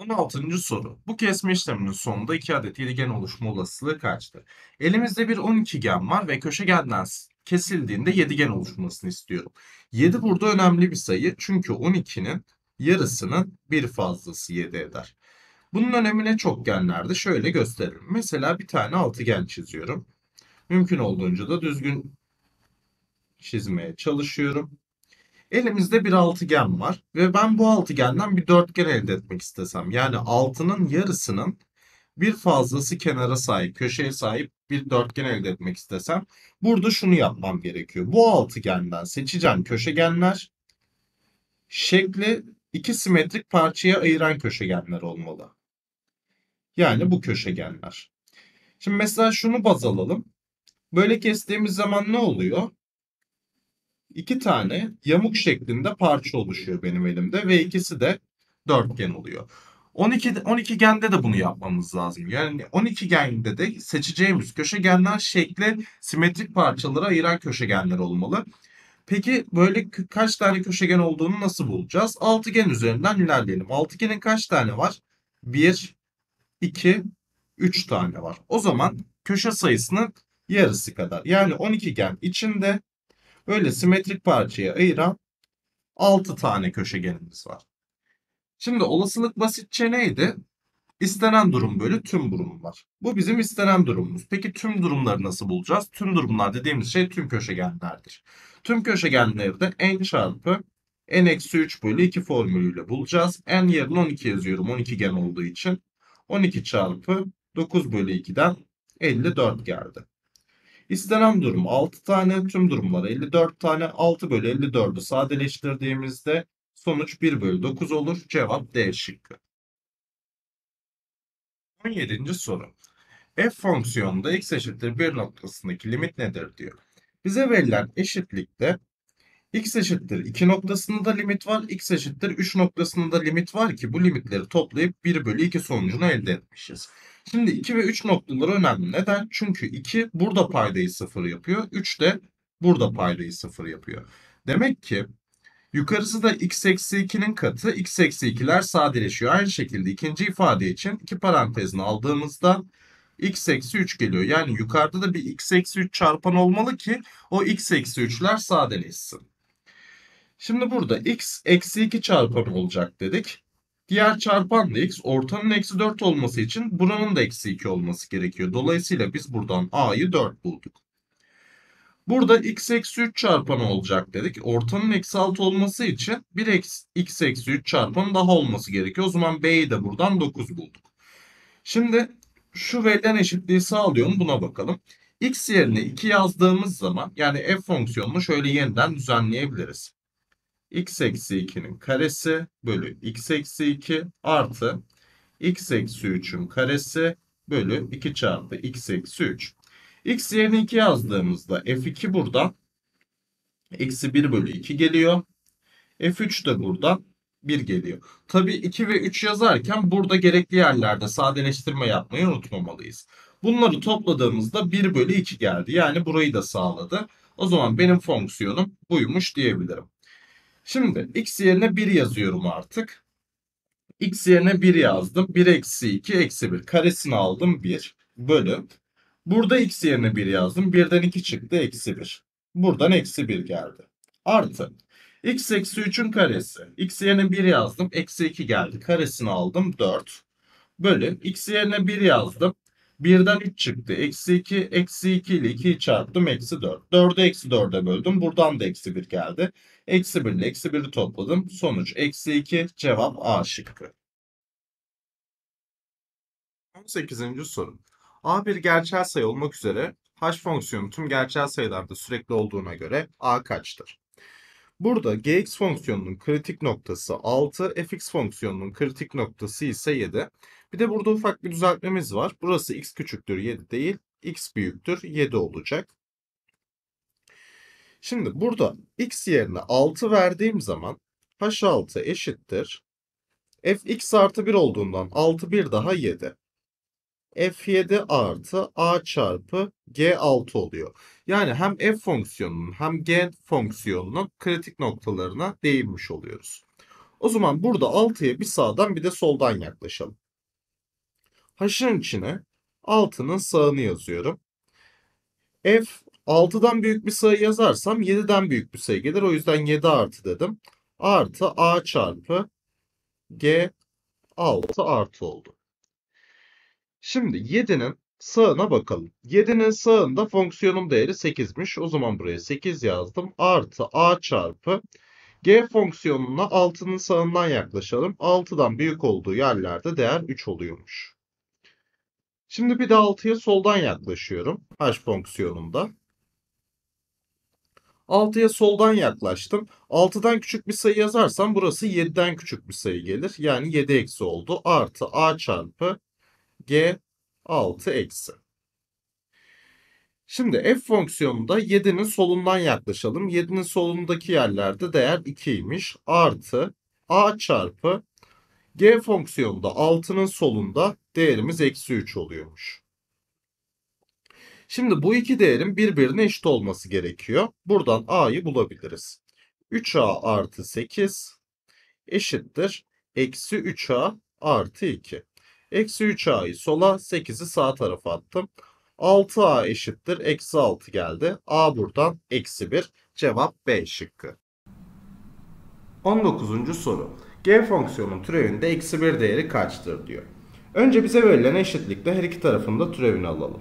16. soru. Bu kesme işleminin sonunda 2 adet yedigen oluşma olasılığı kaçtır? Elimizde bir 12 gen var ve köşegenden kesildiğinde yedigen oluşmasını istiyorum. 7 burada önemli bir sayı çünkü 12'nin yarısının bir fazlası 7 eder. Bunun önemine çokgenlerde şöyle gösterelim. Mesela bir tane altıgen çiziyorum. Mümkün olduğunca da düzgün çizmeye çalışıyorum. Elimizde bir altıgen var ve ben bu altıgenden bir dörtgen elde etmek istesem yani altının yarısının bir fazlası kenara sahip, köşeye sahip bir dörtgen elde etmek istesem burada şunu yapmam gerekiyor. Bu altıgenden seçeceğim köşegenler şekli iki simetrik parçaya ayıran köşegenler olmalı. Yani bu köşegenler. Şimdi mesela şunu baz alalım. Böyle kestiğimiz zaman ne oluyor? İki tane yamuk şeklinde parça oluşuyor benim elimde ve ikisi de dörtgen oluyor. 12 12 gende de bunu yapmamız lazım. Yani 12 gende de seçeceğimiz köşegenler şekli simetrik parçalara ayıran köşegenler olmalı. Peki böyle kaç tane köşegen olduğunu nasıl bulacağız? Altıgen üzerinden ilerleyelim. Altıgenin kaç tane var? 1, 2, 3 tane var. O zaman köşe sayısının yarısı kadar. Yani 12 gen içinde böyle simetrik parçaya ayıran 6 tane köşegenimiz var. Şimdi olasılık basitçe neydi? İstenen durum bölü tüm durumlar. Bu bizim istenen durumumuz. Peki tüm durumları nasıl bulacağız? Tüm durumlar dediğimiz şey tüm köşegenlerdir. Tüm köşegenleri de n çarpı n-3 bölü 2 formülüyle bulacağız. n yerine 12 yazıyorum 12 gen olduğu için. 12 çarpı 9 bölü 2'den 54 geldi. İstenen durum 6 tane, tüm durumlar 54 tane. 6 bölü 54'ü sadeleştirdiğimizde sonuç 1 bölü 9 olur. Cevap D şıkkı. 17. soru. F fonksiyonunda x eşittir 1 noktasındaki limit nedir diyor. Bize verilen eşitlikte x eşittir 2 noktasında limit var. x eşittir 3 noktasında limit var ki bu limitleri toplayıp 1 bölü 2 sonucunu elde etmişiz. Şimdi 2 ve 3 noktaları önemli. Neden? Çünkü 2 burada paydayı 0 yapıyor. 3 de burada paydayı 0 yapıyor. Demek ki yukarısı da x eksi 2'nin katı x eksi 2'ler sadeleşiyor. Aynı şekilde ikinci ifade için iki parantezini aldığımızda x eksi 3 geliyor. Yani yukarıda da bir x eksi 3 çarpan olmalı ki o x eksi 3'ler sadeleşsin. Şimdi burada x eksi 2 çarpanı olacak dedik. Diğer çarpan da x. Ortanın eksi 4 olması için buranın da eksi 2 olması gerekiyor. Dolayısıyla biz buradan a'yı 4 bulduk. Burada x eksi 3 çarpanı olacak dedik. Ortanın eksi 6 olması için bir x, x eksi 3 çarpanı daha olması gerekiyor. O zaman b'yi de buradan 9 bulduk. Şimdi şu verilen eşitliği sağlıyor mu buna bakalım. x yerine 2 yazdığımız zaman yani f fonksiyonunu şöyle yeniden düzenleyebiliriz x eksi 2'nin karesi bölü x eksi 2 artı x eksi 3'ün karesi bölü 2 çarpı x eksi 3. x yerine 2 yazdığımızda f2 buradan eksi 1 bölü 2 geliyor. f3 de buradan 1 geliyor. Tabi 2 ve 3 yazarken burada gerekli yerlerde sadeleştirme yapmayı unutmamalıyız. Bunları topladığımızda 1 bölü 2 geldi. Yani burayı da sağladı. O zaman benim fonksiyonum buymuş diyebilirim. Şimdi x yerine 1 yazıyorum artık. x yerine 1 yazdım. 1 eksi 2 eksi 1. Karesini aldım 1 bölü. Burada x yerine 1 yazdım. 1'den 2 çıktı eksi 1. Buradan eksi 1 geldi. Artı x eksi 3'ün karesi. x yerine 1 yazdım. Eksi 2 geldi. Karesini aldım 4. Bölü x yerine 1 yazdım. 1'den 3 çıktı. Eksi 2. Eksi 2 ile 2'yi çarptım. Eksi 4. 4'ü eksi 4'e böldüm. Buradan da eksi 1 geldi. Eksi 1 ile eksi 1'i topladım. Sonuç eksi 2. Cevap A şıkkı. 18. soru. A bir gerçel sayı olmak üzere h fonksiyonu tüm gerçel sayılarda sürekli olduğuna göre A kaçtır? Burada gx fonksiyonunun kritik noktası 6, fx fonksiyonunun kritik noktası ise 7. Bir de burada ufak bir düzeltmemiz var. Burası x küçüktür 7 değil, x büyüktür 7 olacak. Şimdi burada x yerine 6 verdiğim zaman h6 eşittir. fx artı 1 olduğundan 6 bir daha 7 f7 artı a çarpı g6 oluyor. Yani hem f fonksiyonunun hem g fonksiyonunun kritik noktalarına değinmiş oluyoruz. O zaman burada 6'ya bir sağdan bir de soldan yaklaşalım. H'ın içine 6'nın sağını yazıyorum. F 6'dan büyük bir sayı yazarsam 7'den büyük bir sayı gelir. O yüzden 7 artı dedim. Artı a çarpı g 6 artı oldu. Şimdi 7'nin sağına bakalım. 7'nin sağında fonksiyonun değeri 8'miş. O zaman buraya 8 yazdım. Artı a çarpı g fonksiyonuna 6'nın sağından yaklaşalım. 6'dan büyük olduğu yerlerde değer 3 oluyormuş. Şimdi bir de 6'ya soldan yaklaşıyorum. h fonksiyonunda. 6'ya soldan yaklaştım. 6'dan küçük bir sayı yazarsam burası 7'den küçük bir sayı gelir. Yani 7 eksi oldu. Artı a çarpı g 6 eksi. Şimdi f fonksiyonunda 7'nin solundan yaklaşalım. 7'nin solundaki yerlerde değer 2'ymiş. Artı a çarpı g fonksiyonunda 6'nın solunda değerimiz eksi 3 oluyormuş. Şimdi bu iki değerin birbirine eşit olması gerekiyor. Buradan a'yı bulabiliriz. 3a artı 8 eşittir. Eksi 3a artı 2. Eksi 3a'yı sola 8'i sağ tarafa attım. 6a eşittir. Eksi 6 geldi. a buradan eksi 1. Cevap B şıkkı. 19. soru. G fonksiyonun türevinde eksi 1 değeri kaçtır diyor. Önce bize verilen eşitlikle her iki tarafında türevini alalım.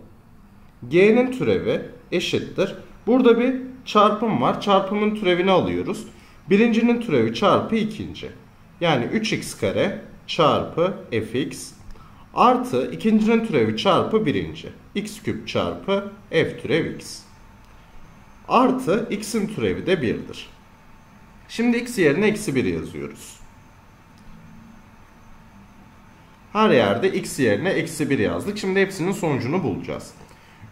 G'nin türevi eşittir. Burada bir çarpım var. Çarpımın türevini alıyoruz. Birincinin türevi çarpı ikinci. Yani 3x kare çarpı fx Artı ikincinin türevi çarpı birinci. x küp çarpı f türev x. Artı x'in türevi de 1'dir. Şimdi x yerine eksi 1 yazıyoruz. Her yerde x yerine eksi 1 yazdık. Şimdi hepsinin sonucunu bulacağız.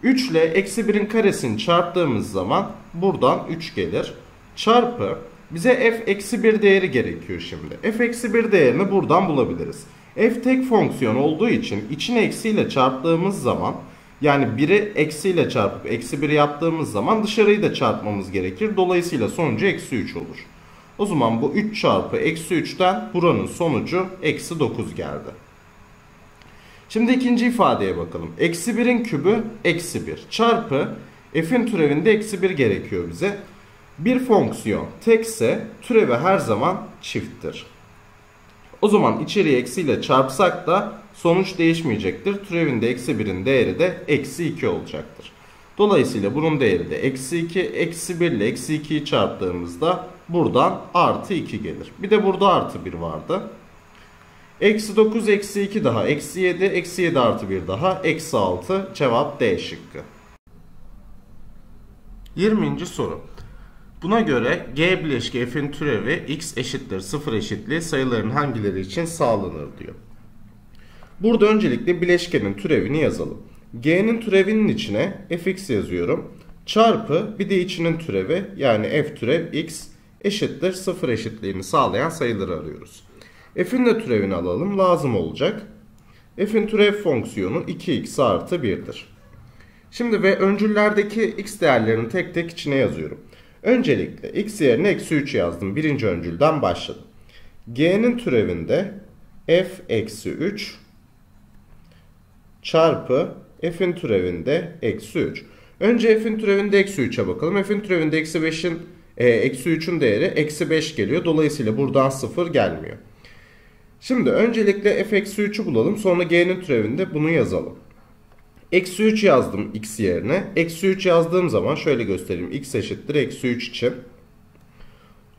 3 ile eksi 1'in karesini çarptığımız zaman buradan 3 gelir. Çarpı bize f eksi 1 değeri gerekiyor şimdi. f eksi 1 değerini buradan bulabiliriz f tek fonksiyon olduğu için için eksiyle çarptığımız zaman yani 1'i eksiyle çarpıp eksi 1 yaptığımız zaman dışarıyı da çarpmamız gerekir. Dolayısıyla sonucu eksi 3 olur. O zaman bu 3 çarpı eksi 3'ten buranın sonucu eksi 9 geldi. Şimdi ikinci ifadeye bakalım. Eksi 1'in kübü eksi 1 çarpı f'in türevinde eksi 1 gerekiyor bize. Bir fonksiyon tekse türevi her zaman çifttir. O zaman içeriye eksiyle çarpsak da sonuç değişmeyecektir. Türevinde eksi 1'in değeri de eksi 2 olacaktır. Dolayısıyla bunun değeri de eksi 2. Eksi 1 ile eksi 2'yi çarptığımızda buradan artı 2 gelir. Bir de burada artı 1 vardı. Eksi 9 eksi 2 daha eksi 7 eksi 7 artı 1 daha eksi 6 cevap D şıkkı. 20. soru. Buna göre G bileşki f'in türevi x eşittir 0 eşitliği sayıların hangileri için sağlanır diyor. Burada öncelikle bileşkenin türevini yazalım. G'nin türevinin içine fx yazıyorum. Çarpı bir de içinin türevi yani f türev x eşittir 0 eşitliğini sağlayan sayıları arıyoruz. F'in de türevini alalım lazım olacak. F'in türev fonksiyonu 2x artı 1'dir. Şimdi ve öncüllerdeki x değerlerini tek tek içine yazıyorum. Öncelikle x yerine eksi 3 yazdım. Birinci öncülden başladım. G'nin türevinde f eksi 3 çarpı f'in türevinde eksi 3. Önce f'in türevinde eksi 3'e bakalım. f'in türevinde eksi 5'in e, eksi 3'ün değeri eksi 5 geliyor. Dolayısıyla buradan 0 gelmiyor. Şimdi öncelikle f eksi 3'ü bulalım. Sonra g'nin türevinde bunu yazalım. Eksi 3 yazdım x yerine. Eksi 3 yazdığım zaman şöyle göstereyim. x eşittir eksi 3 için.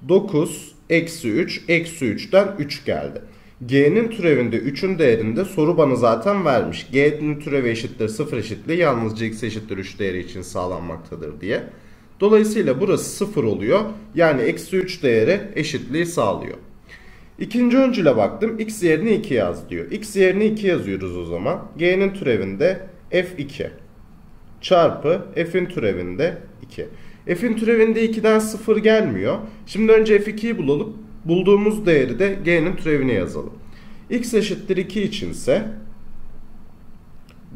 9 eksi 3 eksi 3'ten 3 geldi. G'nin türevinde 3'ün değerinde soru bana zaten vermiş. G'nin türevi eşittir 0 eşitliği yalnızca x eşittir 3 değeri için sağlanmaktadır diye. Dolayısıyla burası 0 oluyor. Yani eksi 3 değeri eşitliği sağlıyor. İkinci öncüle baktım. X yerine 2 yaz diyor. X yerine 2 yazıyoruz o zaman. G'nin türevinde F2 çarpı F'in türevinde 2. F'in türevinde 2'den 0 gelmiyor. Şimdi önce F2'yi bulalım. Bulduğumuz değeri de G'nin türevine yazalım. X eşittir 2 içinse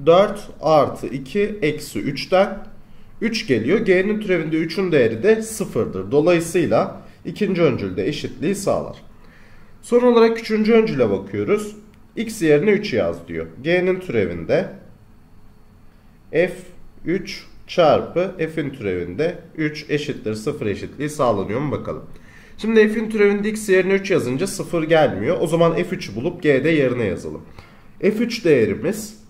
4 artı 2 eksi 3'ten 3 geliyor. G'nin türevinde 3'ün değeri de 0'dır. Dolayısıyla ikinci öncülde eşitliği sağlar. Son olarak üçüncü öncüle bakıyoruz. X yerine 3 yaz diyor. G'nin türevinde F3 çarpı F'in türevinde 3 eşittir 0 eşitliği sağlanıyor mu bakalım. Şimdi F'in türevinde X yerine 3 yazınca 0 gelmiyor. O zaman F3'ü bulup G'de yerine yazalım. F3 değerimiz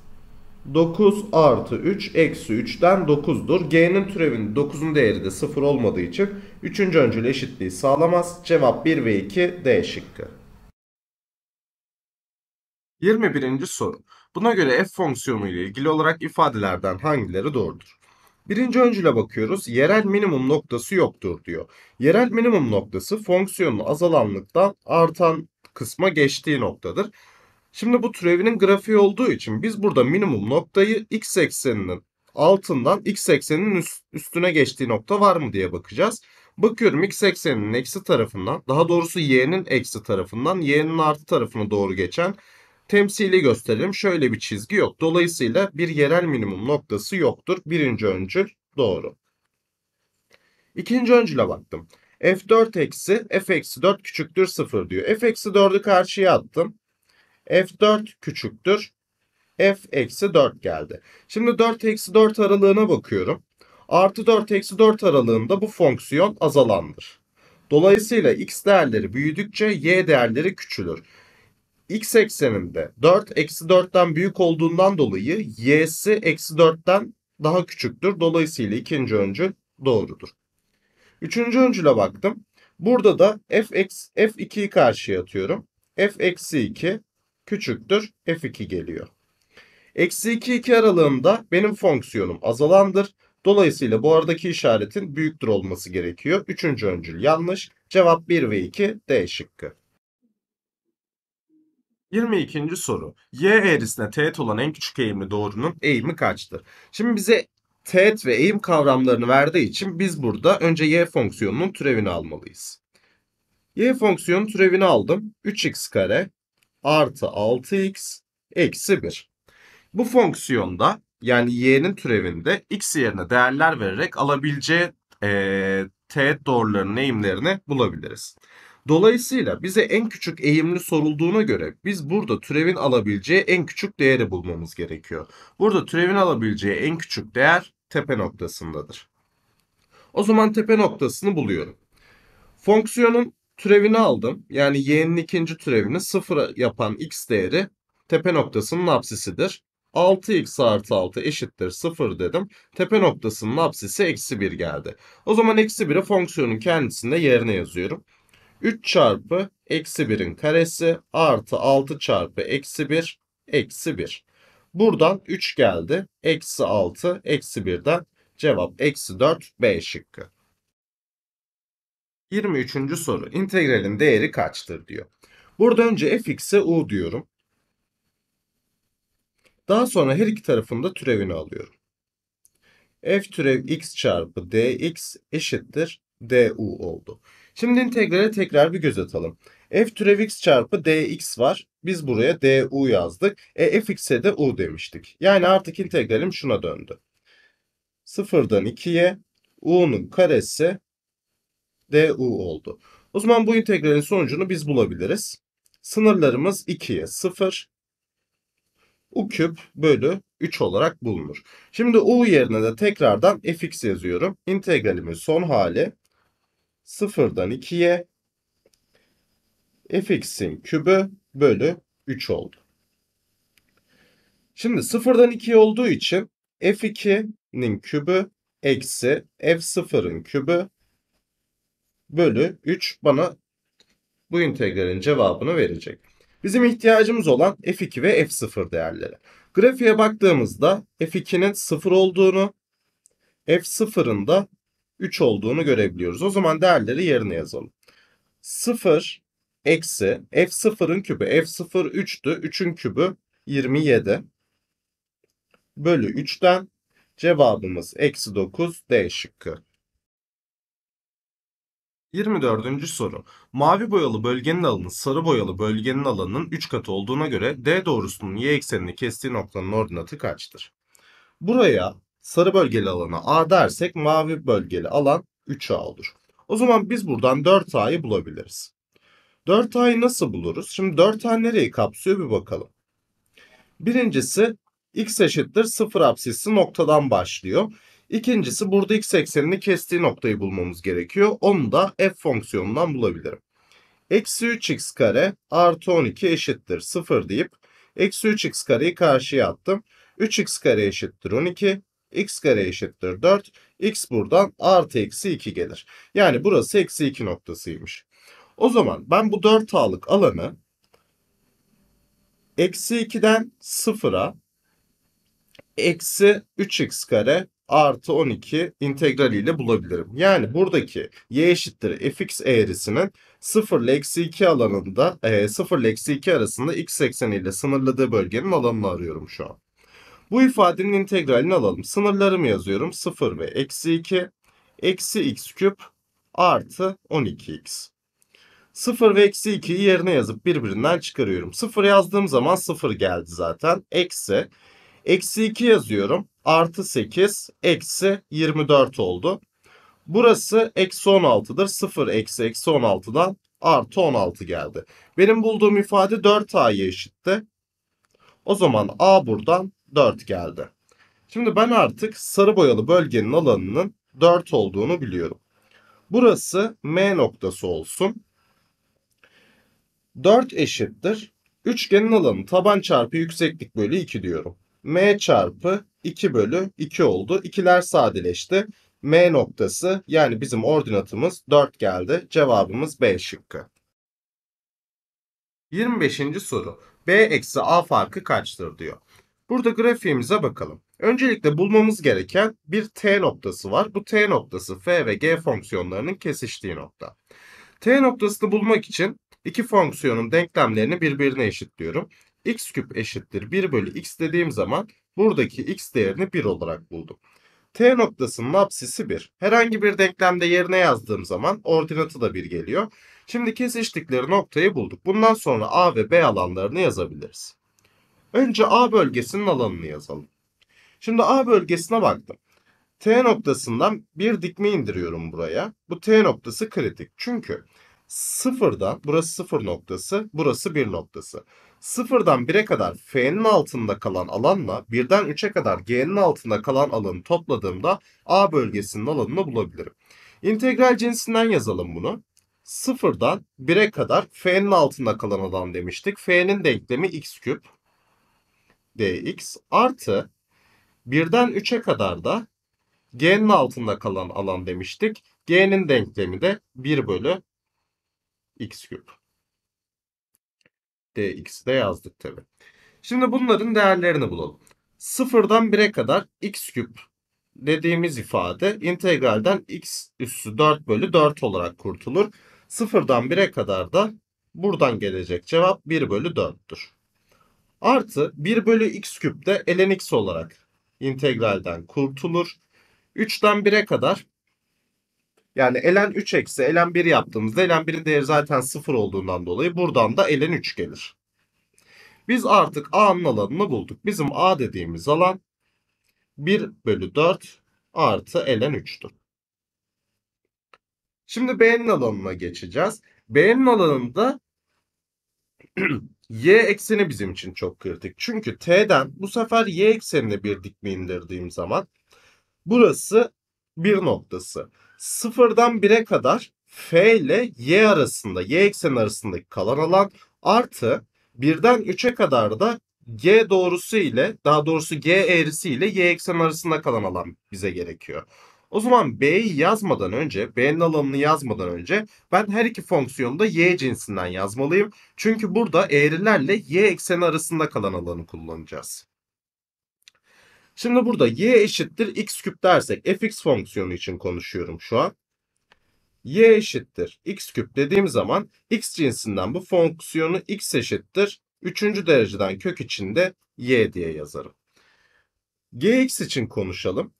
9 artı 3 eksi 3'ten 9'dur. G'nin türevinde 9'un değeri de 0 olmadığı için 3. öncül eşitliği sağlamaz. Cevap 1 ve 2 D şıkkı. 21. soru. Buna göre f fonksiyonu ile ilgili olarak ifadelerden hangileri doğrudur? Birinci öncüle bakıyoruz. Yerel minimum noktası yoktur diyor. Yerel minimum noktası fonksiyonun azalanlıktan artan kısma geçtiği noktadır. Şimdi bu türevinin grafiği olduğu için biz burada minimum noktayı x ekseninin altından x ekseninin üstüne geçtiği nokta var mı diye bakacağız. Bakıyorum x ekseninin eksi tarafından daha doğrusu y'nin eksi tarafından y'nin artı tarafına doğru geçen temsili gösterelim. Şöyle bir çizgi yok. Dolayısıyla bir yerel minimum noktası yoktur. Birinci öncül doğru. İkinci öncüle baktım. f4 eksi f eksi 4 küçüktür 0 diyor. f eksi 4'ü karşıya attım. f4 küçüktür. f eksi 4 geldi. Şimdi 4 eksi 4 aralığına bakıyorum. Artı 4 eksi 4 aralığında bu fonksiyon azalandır. Dolayısıyla x değerleri büyüdükçe y değerleri küçülür x ekseninde 4 eksi 4'ten büyük olduğundan dolayı y'si eksi 4'ten daha küçüktür. Dolayısıyla ikinci öncül doğrudur. Üçüncü öncüle baktım. Burada da f, f2'yi karşıya atıyorum. f eksi 2 küçüktür f2 geliyor. Eksi 2 2 aralığında benim fonksiyonum azalandır. Dolayısıyla bu aradaki işaretin büyüktür olması gerekiyor. Üçüncü öncül yanlış. Cevap 1 ve 2 D şıkkı. 22. soru. Y eğrisine teğet olan en küçük eğimli doğrunun eğimi kaçtır? Şimdi bize teğet ve eğim kavramlarını verdiği için biz burada önce y fonksiyonunun türevini almalıyız. y fonksiyonun türevini aldım. 3x kare artı 6x eksi 1. Bu fonksiyonda yani y'nin türevinde x yerine değerler vererek alabileceği e, teğet doğrularının eğimlerini bulabiliriz. Dolayısıyla bize en küçük eğimli sorulduğuna göre biz burada türevin alabileceği en küçük değeri bulmamız gerekiyor. Burada türevin alabileceği en küçük değer tepe noktasındadır. O zaman tepe noktasını buluyorum. Fonksiyonun türevini aldım. Yani y'nin ikinci türevini sıfır yapan x değeri tepe noktasının apsisidir. 6x artı 6 eşittir 0 dedim. Tepe noktasının apsisi eksi 1 geldi. O zaman eksi 1'i fonksiyonun kendisinde yerine yazıyorum. 3 çarpı eksi 1'in karesi artı 6 çarpı eksi 1 eksi 1. Buradan 3 geldi. Eksi 6 eksi 1'den cevap eksi 4 B şıkkı. 23. soru. İntegralin değeri kaçtır diyor. Burada önce fx'e u diyorum. Daha sonra her iki tarafında türevini alıyorum. f türev x çarpı dx eşittir du oldu. Şimdi integrale tekrar bir göz atalım. f türev x çarpı dx var. Biz buraya du yazdık. E fx'e de u demiştik. Yani artık integralim şuna döndü. Sıfırdan 2'ye u'nun karesi du oldu. O zaman bu integralin sonucunu biz bulabiliriz. Sınırlarımız 2'ye 0. u küp bölü 3 olarak bulunur. Şimdi u yerine de tekrardan fx yazıyorum. İntegralimin son hali sıfırdan 2'ye fx'in kübü bölü 3 oldu. Şimdi sıfırdan 2'ye olduğu için f2'nin kübü eksi f0'ın kübü bölü 3 bana bu integralin cevabını verecek. Bizim ihtiyacımız olan f2 ve f0 değerleri. Grafiğe baktığımızda f2'nin 0 olduğunu, f0'ın da 3 olduğunu görebiliyoruz. O zaman değerleri yerine yazalım. 0 eksi f0'ın kübü. f0 3'tü. 3'ün kübü 27 bölü 3'ten cevabımız eksi 9 D şıkkı. 24. soru. Mavi boyalı bölgenin alanı sarı boyalı bölgenin alanının 3 katı olduğuna göre D doğrusunun y eksenini kestiği noktanın ordinatı kaçtır? Buraya sarı bölgeli alana A dersek mavi bölgeli alan 3A olur. O zaman biz buradan 4A'yı bulabiliriz. 4A'yı nasıl buluruz? Şimdi 4A nereyi kapsıyor bir bakalım. Birincisi x eşittir 0 apsisli noktadan başlıyor. İkincisi burada x eksenini kestiği noktayı bulmamız gerekiyor. Onu da f fonksiyonundan bulabilirim. Eksi 3x kare artı 12 eşittir 0 deyip eksi 3x kareyi karşıya attım. 3x kare eşittir 12, x kare eşittir 4, x buradan artı eksi 2 gelir. Yani burası eksi 2 noktasıymış. O zaman ben bu 4a'lık alanı eksi 2'den 0'a eksi 3x kare artı 12 integraliyle bulabilirim. Yani buradaki y eşittir fx eğrisinin 0 ile eksi 2 alanında e, 0 ile eksi 2 arasında x ekseniyle sınırladığı bölgenin alanını arıyorum şu an. Bu ifadenin integralini alalım. Sınırlarımı yazıyorum. 0 ve eksi 2 eksi x küp artı 12x. 0 ve eksi 2'yi yerine yazıp birbirinden çıkarıyorum. 0 yazdığım zaman 0 geldi zaten. Eksi. Eksi 2 yazıyorum. Artı 8 eksi 24 oldu. Burası eksi 16'dır. 0 eksi eksi 16'dan artı 16 geldi. Benim bulduğum ifade 4a'ya eşitti. O zaman a buradan 4 geldi. Şimdi ben artık sarı boyalı bölgenin alanının 4 olduğunu biliyorum. Burası M noktası olsun. 4 eşittir. Üçgenin alanı taban çarpı yükseklik bölü 2 diyorum. M çarpı 2 bölü 2 oldu. İkiler sadeleşti. M noktası yani bizim ordinatımız 4 geldi. Cevabımız B şıkkı. 25. soru. B eksi A farkı kaçtır diyor. Burada grafiğimize bakalım. Öncelikle bulmamız gereken bir T noktası var. Bu T noktası F ve G fonksiyonlarının kesiştiği nokta. T noktasını bulmak için iki fonksiyonun denklemlerini birbirine eşitliyorum. x küp eşittir 1 bölü x dediğim zaman buradaki x değerini 1 olarak buldum. T noktasının apsisi 1. Herhangi bir denklemde yerine yazdığım zaman ordinatı da 1 geliyor. Şimdi kesiştikleri noktayı bulduk. Bundan sonra A ve B alanlarını yazabiliriz. Önce A bölgesinin alanını yazalım. Şimdi A bölgesine baktım. T noktasından bir dikme indiriyorum buraya. Bu T noktası kritik. Çünkü sıfırdan, burası sıfır noktası, burası bir noktası. Sıfırdan 1'e kadar F'nin altında kalan alanla birden 3'e kadar G'nin altında kalan alanı topladığımda A bölgesinin alanını bulabilirim. İntegral cinsinden yazalım bunu. Sıfırdan 1'e kadar F'nin altında kalan alan demiştik. F'nin denklemi x küp dx artı birden 3'e kadar da G'nin altında kalan alan demiştik. G'nin denklemi de 1 bölü x küp. dx'i de yazdık tabi. Şimdi bunların değerlerini bulalım. Sıfırdan 1'e kadar x küp dediğimiz ifade integralden x üssü 4 bölü 4 olarak kurtulur. Sıfırdan 1'e kadar da buradan gelecek cevap 1 bölü 4'tür. Artı 1 bölü x küp de ln x olarak integralden kurtulur. 3'ten 1'e kadar yani ln 3 eksi ln 1 yaptığımızda ln 1'in değeri zaten 0 olduğundan dolayı buradan da ln 3 gelir. Biz artık a'nın alanını bulduk. Bizim a dediğimiz alan 1 bölü 4 artı ln 3'tür. Şimdi b'nin alanına geçeceğiz. B'nin alanında *clears throat* y ekseni bizim için çok kritik. Çünkü t'den bu sefer y eksenine bir dikme indirdiğim zaman burası bir noktası. Sıfırdan 1'e kadar f ile y arasında, y ekseni arasındaki kalan alan artı birden 3'e kadar da G doğrusu ile daha doğrusu G eğrisi ile Y eksen arasında kalan alan bize gerekiyor. O zaman B'yi yazmadan önce, B'nin alanını yazmadan önce ben her iki fonksiyonu da Y cinsinden yazmalıyım. Çünkü burada eğrilerle Y ekseni arasında kalan alanı kullanacağız. Şimdi burada y eşittir x küp dersek fx fonksiyonu için konuşuyorum şu an. y eşittir x küp dediğim zaman x cinsinden bu fonksiyonu x eşittir 3. dereceden kök içinde y diye yazarım. gx için konuşalım.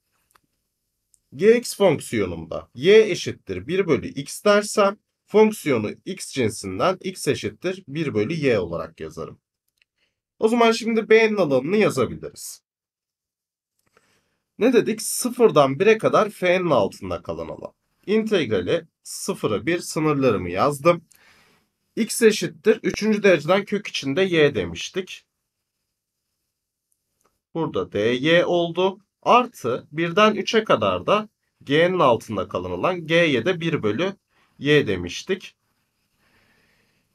Gx fonksiyonumda y eşittir 1 bölü x dersem fonksiyonu x cinsinden x eşittir 1 bölü y olarak yazarım. O zaman şimdi b'nin alanını yazabiliriz. Ne dedik? Sıfırdan 1'e kadar f'nin altında kalan alan. İntegrali 0'a 1 sınırlarımı yazdım. x eşittir 3. dereceden kök içinde y demiştik. Burada dy oldu. Artı 1'den 3'e kadar da g'nin altında kalan alan g'ye de 1 bölü y demiştik.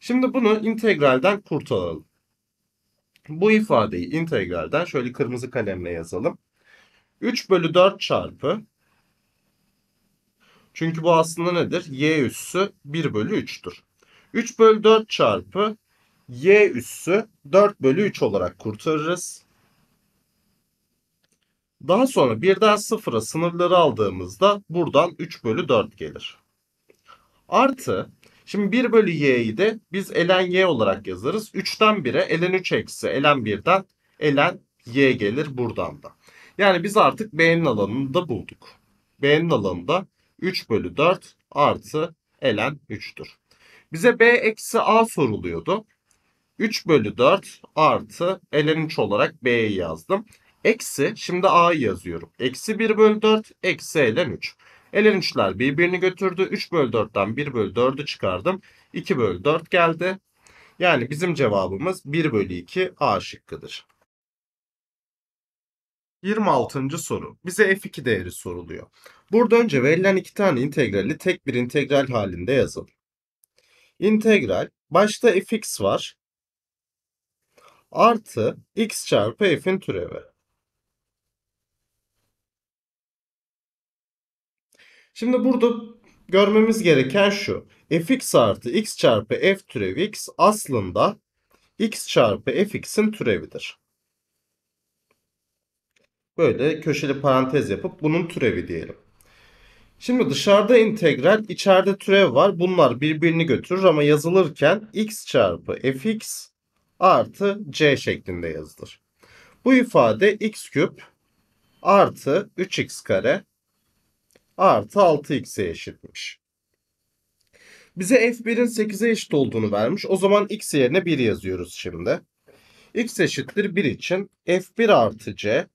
Şimdi bunu integralden kurtaralım. Bu ifadeyi integralden şöyle kırmızı kalemle yazalım. 3 bölü 4 çarpı çünkü bu aslında nedir? Y üssü 1 bölü 3'tür. 3 bölü 4 çarpı Y üssü 4 bölü 3 olarak kurtarırız. Daha sonra 1'den 0'a sınırları aldığımızda buradan 3 bölü 4 gelir. Artı şimdi 1 bölü y'yi de biz ln y olarak yazarız. 3'ten 1'e ln 3 eksi ln 1'den ln y gelir buradan da. Yani biz artık B'nin alanını da bulduk. B'nin alanı da 3 bölü 4 artı ln 3'tür. Bize B eksi A soruluyordu. 3 bölü 4 artı ln 3 olarak B'yi yazdım. Eksi şimdi A'yı yazıyorum. Eksi 1 bölü 4 eksi ln 3. ln 3'ler birbirini götürdü. 3 bölü 4'ten 1 bölü 4'ü çıkardım. 2 bölü 4 geldi. Yani bizim cevabımız 1 bölü 2 A şıkkıdır. 26. soru. Bize f2 değeri soruluyor. Burada önce verilen iki tane integrali tek bir integral halinde yazalım. İntegral başta fx var. Artı x çarpı f'in türevi. Şimdi burada görmemiz gereken şu. fx artı x çarpı f türevi x aslında x çarpı fx'in türevidir. Böyle köşeli parantez yapıp bunun türevi diyelim. Şimdi dışarıda integral, içeride türev var. Bunlar birbirini götürür ama yazılırken x çarpı fx artı c şeklinde yazılır. Bu ifade x küp artı 3x kare artı 6x'e eşitmiş. Bize f1'in 8'e eşit olduğunu vermiş. O zaman x yerine 1 yazıyoruz şimdi. x eşittir 1 için f1 artı c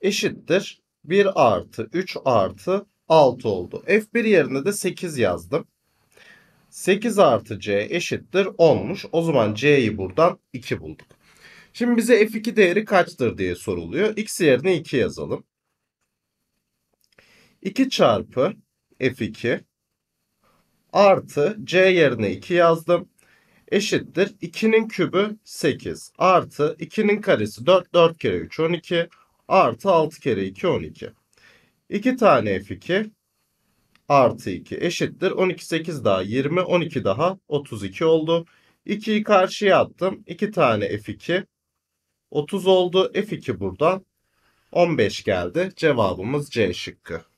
eşittir 1 artı 3 artı 6 oldu. F1 yerine de 8 yazdım. 8 artı C eşittir 10'muş. O zaman C'yi buradan 2 bulduk. Şimdi bize F2 değeri kaçtır diye soruluyor. X yerine 2 yazalım. 2 çarpı F2 artı C yerine 2 yazdım. Eşittir 2'nin kübü 8 artı 2'nin karesi 4 4 kere 3 12 artı 6 kere 2 12. 2 tane F2 artı 2 eşittir. 12 8 daha 20 12 daha 32 oldu. 2'yi karşıya attım. 2 tane F2 30 oldu. F2 buradan 15 geldi. Cevabımız C şıkkı.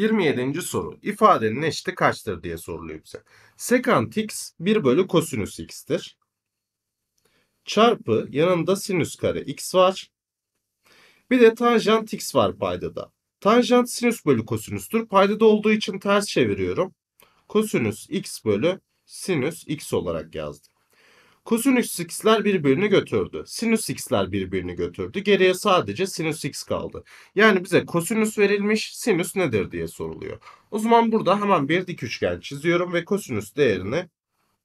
27. soru. İfadenin eşiti kaçtır diye soruluyor bize. Sekant x 1 bölü kosinüs x'tir. Çarpı yanında sinüs kare x var. Bir de tanjant x var paydada. Tanjant sinüs bölü kosinüstür. Paydada olduğu için ters çeviriyorum. Kosinüs x bölü sinüs x olarak yazdım. Kosinüs x'ler birbirini götürdü. Sinüs x'ler birbirini götürdü. Geriye sadece sinüs x kaldı. Yani bize kosinüs verilmiş, sinüs nedir diye soruluyor. O zaman burada hemen bir dik üçgen çiziyorum ve kosinüs değerini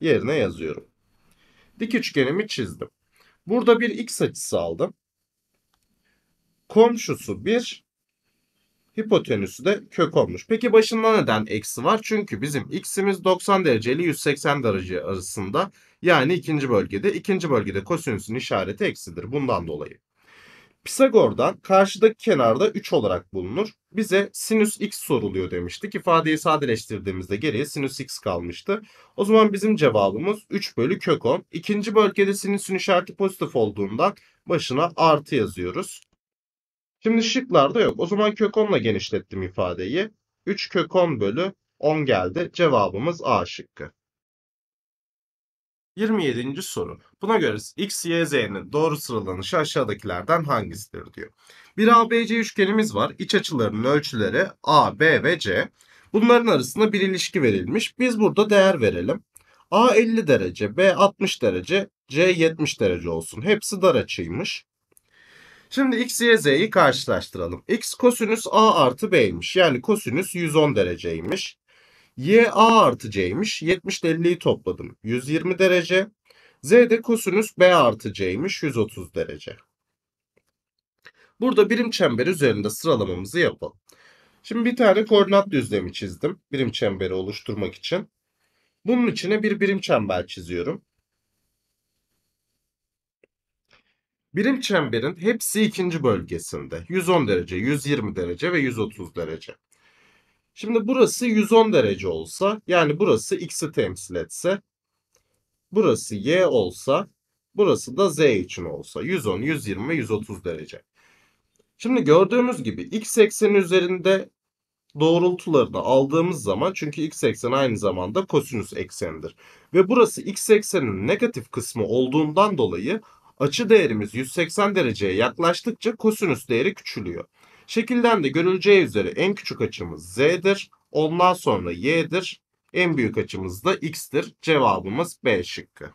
yerine yazıyorum. Dik üçgenimi çizdim. Burada bir x açısı aldım komşusu 1, Hipotenüsü de kök olmuş. Peki başında neden eksi var? Çünkü bizim x'imiz 90 derece ile 180 derece arasında. Yani ikinci bölgede. ikinci bölgede kosinüsün işareti eksidir. Bundan dolayı. Pisagor'dan karşıdaki kenarda 3 olarak bulunur. Bize sinüs x soruluyor demiştik. İfadeyi sadeleştirdiğimizde geriye sinüs x kalmıştı. O zaman bizim cevabımız 3 bölü kök 10. İkinci bölgede sinüsün işareti pozitif olduğundan başına artı yazıyoruz. Şimdi şıklarda yok. O zaman kök 10'la genişlettim ifadeyi. 3 kök 10 bölü 10 geldi. Cevabımız A şıkkı. 27. soru. Buna göre x, y, z'nin doğru sıralanışı aşağıdakilerden hangisidir diyor. Bir ABC üçgenimiz var. İç açılarının ölçüleri A, B ve C. Bunların arasında bir ilişki verilmiş. Biz burada değer verelim. A 50 derece, B 60 derece, C 70 derece olsun. Hepsi dar açıymış. Şimdi x, y, z'yi karşılaştıralım. x kosinüs a artı b'ymiş. Yani kosinüs 110 dereceymiş. y a artı c'ymiş. 70 ile 50'yi topladım. 120 derece. z de kosinüs b artı c'ymiş. 130 derece. Burada birim çember üzerinde sıralamamızı yapalım. Şimdi bir tane koordinat düzlemi çizdim. Birim çemberi oluşturmak için. Bunun içine bir birim çember çiziyorum. Birim çemberin hepsi ikinci bölgesinde. 110 derece, 120 derece ve 130 derece. Şimdi burası 110 derece olsa, yani burası x'i temsil etse, burası y olsa, burası da z için olsa. 110, 120 ve 130 derece. Şimdi gördüğümüz gibi x ekseni üzerinde doğrultularını aldığımız zaman çünkü x ekseni aynı zamanda kosinüs eksenidir. Ve burası x ekseninin negatif kısmı olduğundan dolayı açı değerimiz 180 dereceye yaklaştıkça kosinüs değeri küçülüyor. Şekilden de görüleceği üzere en küçük açımız z'dir. Ondan sonra y'dir. En büyük açımız da x'tir. Cevabımız B şıkkı.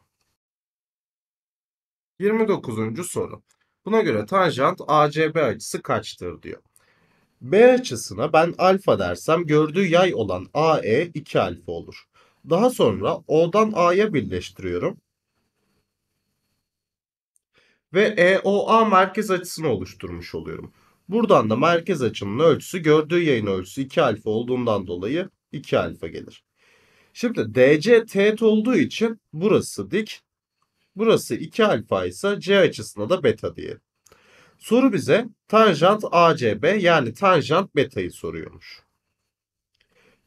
29. soru. Buna göre tanjant ACB açısı kaçtır diyor. B açısına ben alfa dersem gördüğü yay olan AE 2 alfa olur. Daha sonra O'dan A'ya birleştiriyorum. Ve EOA merkez açısını oluşturmuş oluyorum. Buradan da merkez açının ölçüsü gördüğü yayın ölçüsü 2 alfa olduğundan dolayı 2 alfa gelir. Şimdi DC teğet olduğu için burası dik. Burası 2 alfa ise C açısına da beta diyelim. Soru bize tanjant ACB yani tanjant beta'yı soruyormuş.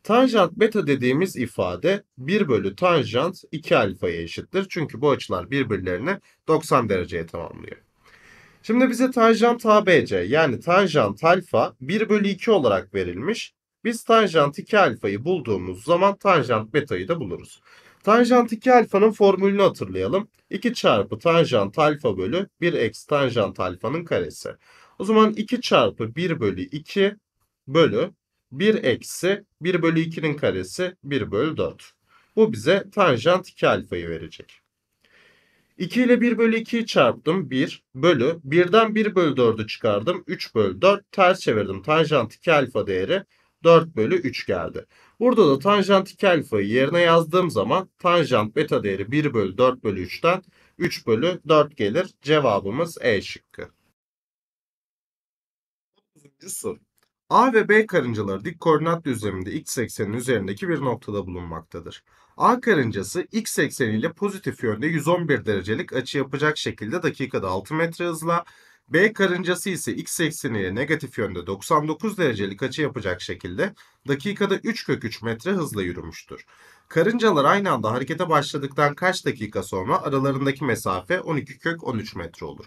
Tanjant beta dediğimiz ifade 1 bölü tanjant 2 alfaya eşittir. Çünkü bu açılar birbirlerini 90 dereceye tamamlıyor. Şimdi bize tanjant ABC yani tanjant alfa 1 bölü 2 olarak verilmiş. Biz tanjant 2 alfayı bulduğumuz zaman tanjant beta'yı da buluruz. Tanjant 2 alfanın formülünü hatırlayalım. 2 çarpı tanjant alfa bölü 1 eksi tanjant alfanın karesi. O zaman 2 çarpı 1 bölü 2 bölü 1 eksi 1 bölü 2'nin karesi 1 bölü 4. Bu bize tanjant 2 alfayı verecek. 2 ile 1 bölü 2'yi çarptım 1 bölü 1'den 1 bölü 4'ü çıkardım 3 bölü 4 ters çevirdim tanjant 2 alfa değeri 4 bölü 3 geldi. Burada da tanjant 2 alfayı yerine yazdığım zaman tanjant beta değeri 1 bölü 4 bölü 3'ten 3 bölü 4 gelir. Cevabımız E şıkkı. 9. soru. A ve B karıncaları dik koordinat düzleminde x eksenin üzerindeki bir noktada bulunmaktadır. A karıncası x ekseniyle pozitif yönde 111 derecelik açı yapacak şekilde dakikada 6 metre hızla, B karıncası ise x ekseniyle negatif yönde 99 derecelik açı yapacak şekilde dakikada 3 kök 3 metre hızla yürümüştür. Karıncalar aynı anda harekete başladıktan kaç dakika sonra aralarındaki mesafe 12 kök 13 metre olur.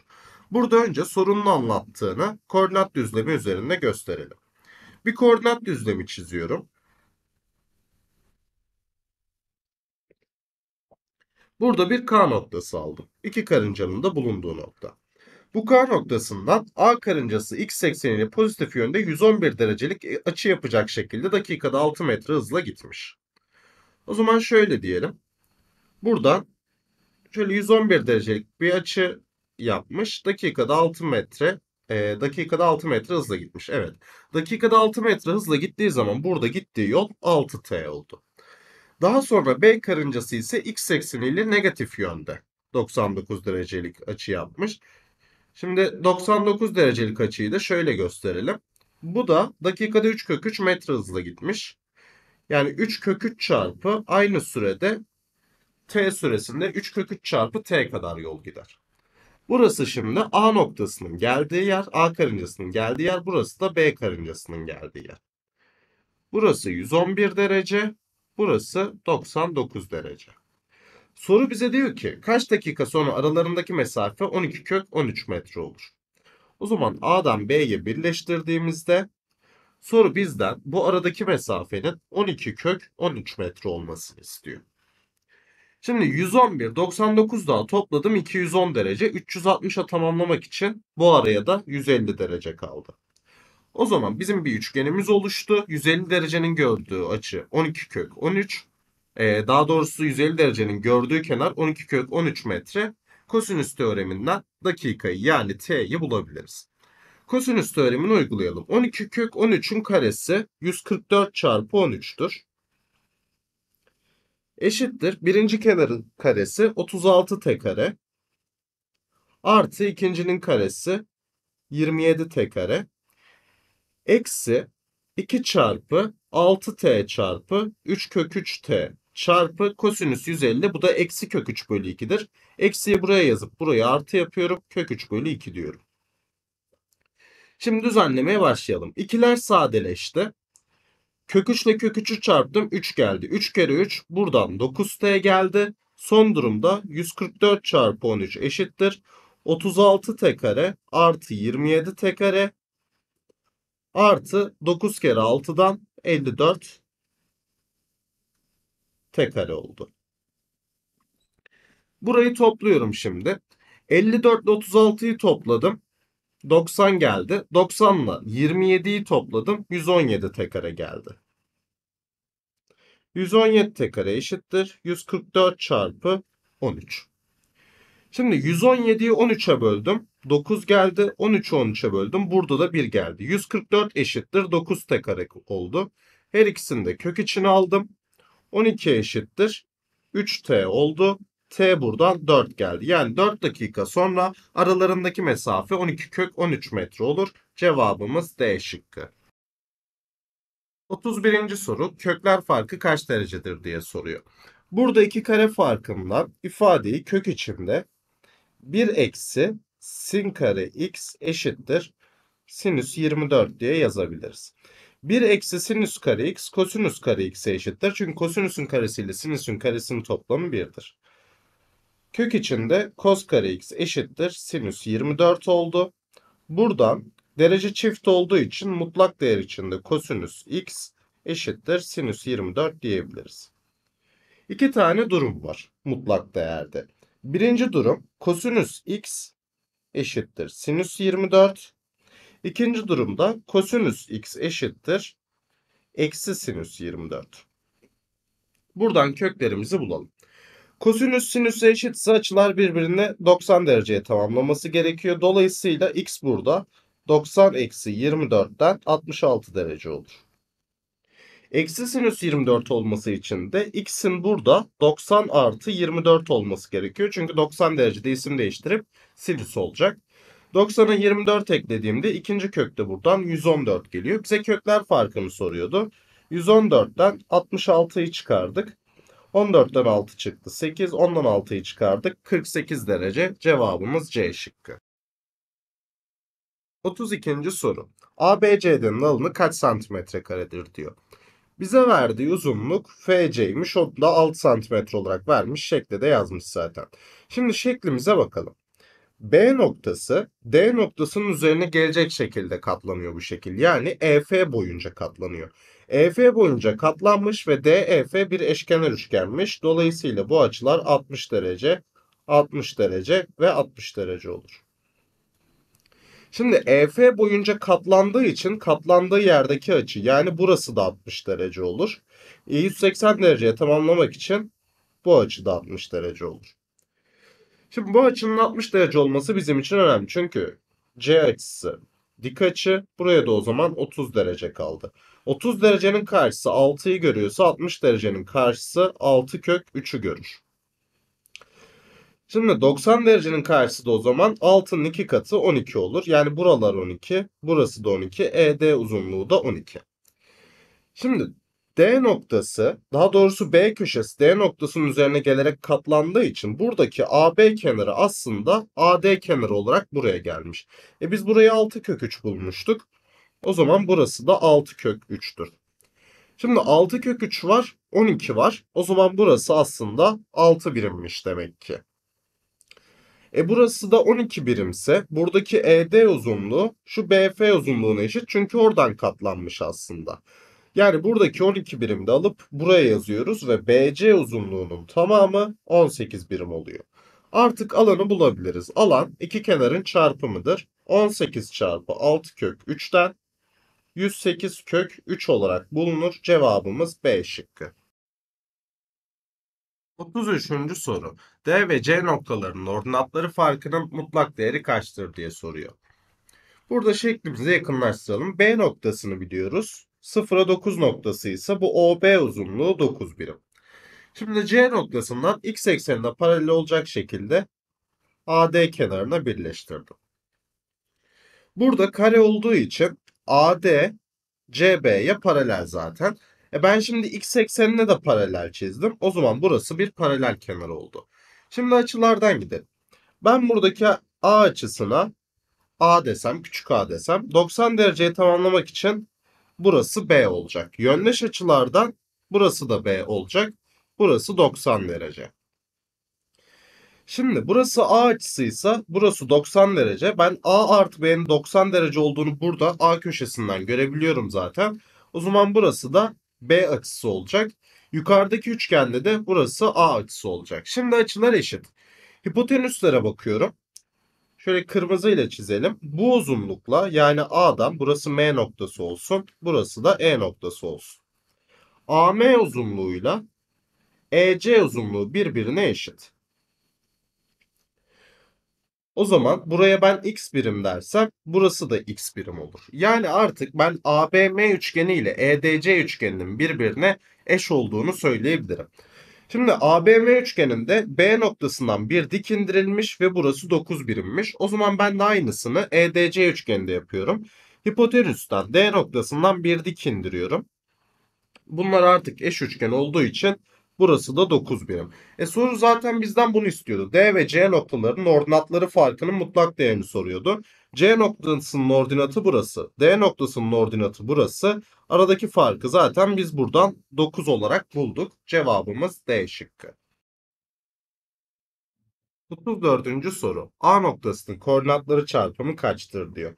Burada önce sorunun anlattığını koordinat düzlemi üzerinde gösterelim. Bir koordinat düzlemi çiziyorum. Burada bir K noktası aldım. İki karıncanın da bulunduğu nokta. Bu K noktasından A karıncası x ekseniyle pozitif yönde 111 derecelik açı yapacak şekilde dakikada 6 metre hızla gitmiş. O zaman şöyle diyelim. Buradan şöyle 111 derecelik bir açı yapmış. Dakikada 6 metre e, dakikada 6 metre hızla gitmiş. Evet. Dakikada 6 metre hızla gittiği zaman burada gittiği yol 6t oldu. Daha sonra B karıncası ise x ekseniyle negatif yönde 99 derecelik açı yapmış. Şimdi 99 derecelik açıyı da şöyle gösterelim. Bu da dakikada 3 kök 3 metre hızla gitmiş. Yani 3 kök 3 çarpı aynı sürede t süresinde 3 kök 3 çarpı t kadar yol gider. Burası şimdi A noktasının geldiği yer, A karıncasının geldiği yer, burası da B karıncasının geldiği yer. Burası 111 derece, burası 99 derece. Soru bize diyor ki kaç dakika sonra aralarındaki mesafe 12 kök 13 metre olur. O zaman A'dan B'ye birleştirdiğimizde soru bizden bu aradaki mesafenin 12 kök 13 metre olmasını istiyor. Şimdi 111, 99 daha topladım 210 derece. 360'a tamamlamak için bu araya da 150 derece kaldı. O zaman bizim bir üçgenimiz oluştu. 150 derecenin gördüğü açı 12 kök 13. Ee, daha doğrusu 150 derecenin gördüğü kenar 12 kök 13 metre. Kosinüs teoreminden dakikayı yani t'yi bulabiliriz. Kosinüs teoremini uygulayalım. 12 kök 13'ün karesi 144 çarpı 13'tür. Eşittir. Birinci kenarın karesi 36 t kare. Artı ikincinin karesi 27 t kare. Eksi 2 çarpı 6t çarpı 3 kök 3t çarpı kosinüs 150 bu da eksi kök 3 bölü 2'dir. Eksiyi buraya yazıp buraya artı yapıyorum. Kök 3 bölü 2 diyorum. Şimdi düzenlemeye başlayalım. İkiler sadeleşti. Kök 3 ile kök 3'ü çarptım 3 geldi. 3 kere 3 buradan 9t geldi. Son durumda 144 çarpı 13 eşittir. 36t kare artı 27t kare artı 9 kere 6'dan 54 t kare oldu. Burayı topluyorum şimdi. 54 ile 36'yı topladım. 90 geldi. 90 ile 27'yi topladım. 117 t kare geldi. 117 t kare eşittir. 144 çarpı 13. Şimdi 117'yi 13'e böldüm. 9 geldi. 13'ü 13'e böldüm. Burada da 1 geldi. 144 eşittir. 9 t kare oldu. Her ikisini de kök içine aldım. 12 eşittir. 3t oldu. T buradan 4 geldi. Yani 4 dakika sonra aralarındaki mesafe 12 kök 13 metre olur. Cevabımız D şıkkı. 31. soru kökler farkı kaç derecedir diye soruyor. Burada iki kare farkından ifadeyi kök içinde 1 eksi sin kare x eşittir sinüs 24 diye yazabiliriz. 1 eksi sinüs kare x kosinüs kare x'e eşittir. Çünkü kosinüsün karesi ile sinüsün karesinin toplamı 1'dir. Kök içinde cos kare x eşittir sinüs 24 oldu. Buradan derece çift olduğu için mutlak değer içinde kosinüs x eşittir sinüs 24 diyebiliriz. İki tane durum var mutlak değerde. Birinci durum kosinüs x eşittir sinüs 24. İkinci durumda kosinüs x eşittir eksi sinüs 24. Buradan köklerimizi bulalım. Kosinüs sinüse eşitse açılar birbirine 90 dereceye tamamlaması gerekiyor. Dolayısıyla x burada 90 eksi 24'ten 66 derece olur. Eksi sinüs 24 olması için de x'in burada 90 artı 24 olması gerekiyor. Çünkü 90 derecede isim değiştirip sinüs olacak. 90'a 24 eklediğimde ikinci kökte buradan 114 geliyor. Bize kökler farkını soruyordu. 114'ten 66'yı çıkardık. 14'ten 6 çıktı 8. 10'dan 6'yı çıkardık. 48 derece. Cevabımız C şıkkı. 32. soru. ABC'nin alanı kaç santimetre karedir diyor. Bize verdiği uzunluk FC'ymiş. O da 6 santimetre olarak vermiş. Şekle de yazmış zaten. Şimdi şeklimize bakalım. B noktası D noktasının üzerine gelecek şekilde katlanıyor bu şekil. Yani EF boyunca katlanıyor. EF boyunca katlanmış ve DEF bir eşkenar üçgenmiş. Dolayısıyla bu açılar 60 derece, 60 derece ve 60 derece olur. Şimdi EF boyunca katlandığı için katlandığı yerdeki açı yani burası da 60 derece olur. E 180 dereceye tamamlamak için bu açı da 60 derece olur. Şimdi bu açının 60 derece olması bizim için önemli. Çünkü C açısı dik açı. Buraya da o zaman 30 derece kaldı. 30 derecenin karşısı 6'yı görüyorsa 60 derecenin karşısı 6 kök 3'ü görür. Şimdi 90 derecenin karşısı da o zaman 6'nın 2 katı 12 olur. Yani buralar 12, burası da 12, ED uzunluğu da 12. Şimdi D noktası, daha doğrusu B köşesi D noktasının üzerine gelerek katlandığı için buradaki AB kenarı aslında AD kenarı olarak buraya gelmiş. E biz burayı 6 kök 3 bulmuştuk. O zaman burası da 6 kök 3'tür. Şimdi 6 kök 3 var, 12 var. O zaman burası aslında 6 birimmiş demek ki. E burası da 12 birimse buradaki ED uzunluğu şu BF uzunluğuna eşit çünkü oradan katlanmış aslında. Yani buradaki 12 birimi de alıp buraya yazıyoruz ve BC uzunluğunun tamamı 18 birim oluyor. Artık alanı bulabiliriz. Alan iki kenarın çarpımıdır. 18 çarpı 6 kök 3'ten 108 kök 3 olarak bulunur. Cevabımız B şıkkı. 33. soru. D ve C noktalarının ordinatları farkının mutlak değeri kaçtır diye soruyor. Burada şeklimizi yakınlaştıralım. B noktasını biliyoruz. 0'a 9 noktası ise bu OB uzunluğu 9 birim. Şimdi C noktasından x eksenine paralel olacak şekilde AD kenarına birleştirdim. Burada kare olduğu için AD CB'ye paralel zaten. E ben şimdi x eksenine de paralel çizdim. O zaman burası bir paralel kenar oldu. Şimdi açılardan gidelim. Ben buradaki A açısına A desem, küçük A desem 90 dereceyi tamamlamak için burası B olacak. Yöndeş açılardan burası da B olacak. Burası 90 derece. Şimdi burası A açısıysa burası 90 derece. Ben A artı B'nin 90 derece olduğunu burada A köşesinden görebiliyorum zaten. O zaman burası da B açısı olacak. Yukarıdaki üçgende de burası A açısı olacak. Şimdi açılar eşit. Hipotenüslere bakıyorum. Şöyle kırmızı ile çizelim. Bu uzunlukla yani A'dan burası M noktası olsun. Burası da E noktası olsun. AM uzunluğuyla EC uzunluğu birbirine eşit. O zaman buraya ben x birim dersem burası da x birim olur. Yani artık ben ABM üçgeni ile EDC üçgeninin birbirine eş olduğunu söyleyebilirim. Şimdi ABM üçgeninde B noktasından bir dik indirilmiş ve burası 9 birimmiş. O zaman ben de aynısını EDC üçgeninde yapıyorum. Hipotenüsten D noktasından bir dik indiriyorum. Bunlar artık eş üçgen olduğu için burası da 9 birim. E soru zaten bizden bunu istiyordu. D ve C noktalarının ordinatları farkının mutlak değerini soruyordu. C noktasının ordinatı burası. D noktasının ordinatı burası. Aradaki farkı zaten biz buradan 9 olarak bulduk. Cevabımız D şıkkı. 34. soru. A noktasının koordinatları çarpımı kaçtır diyor.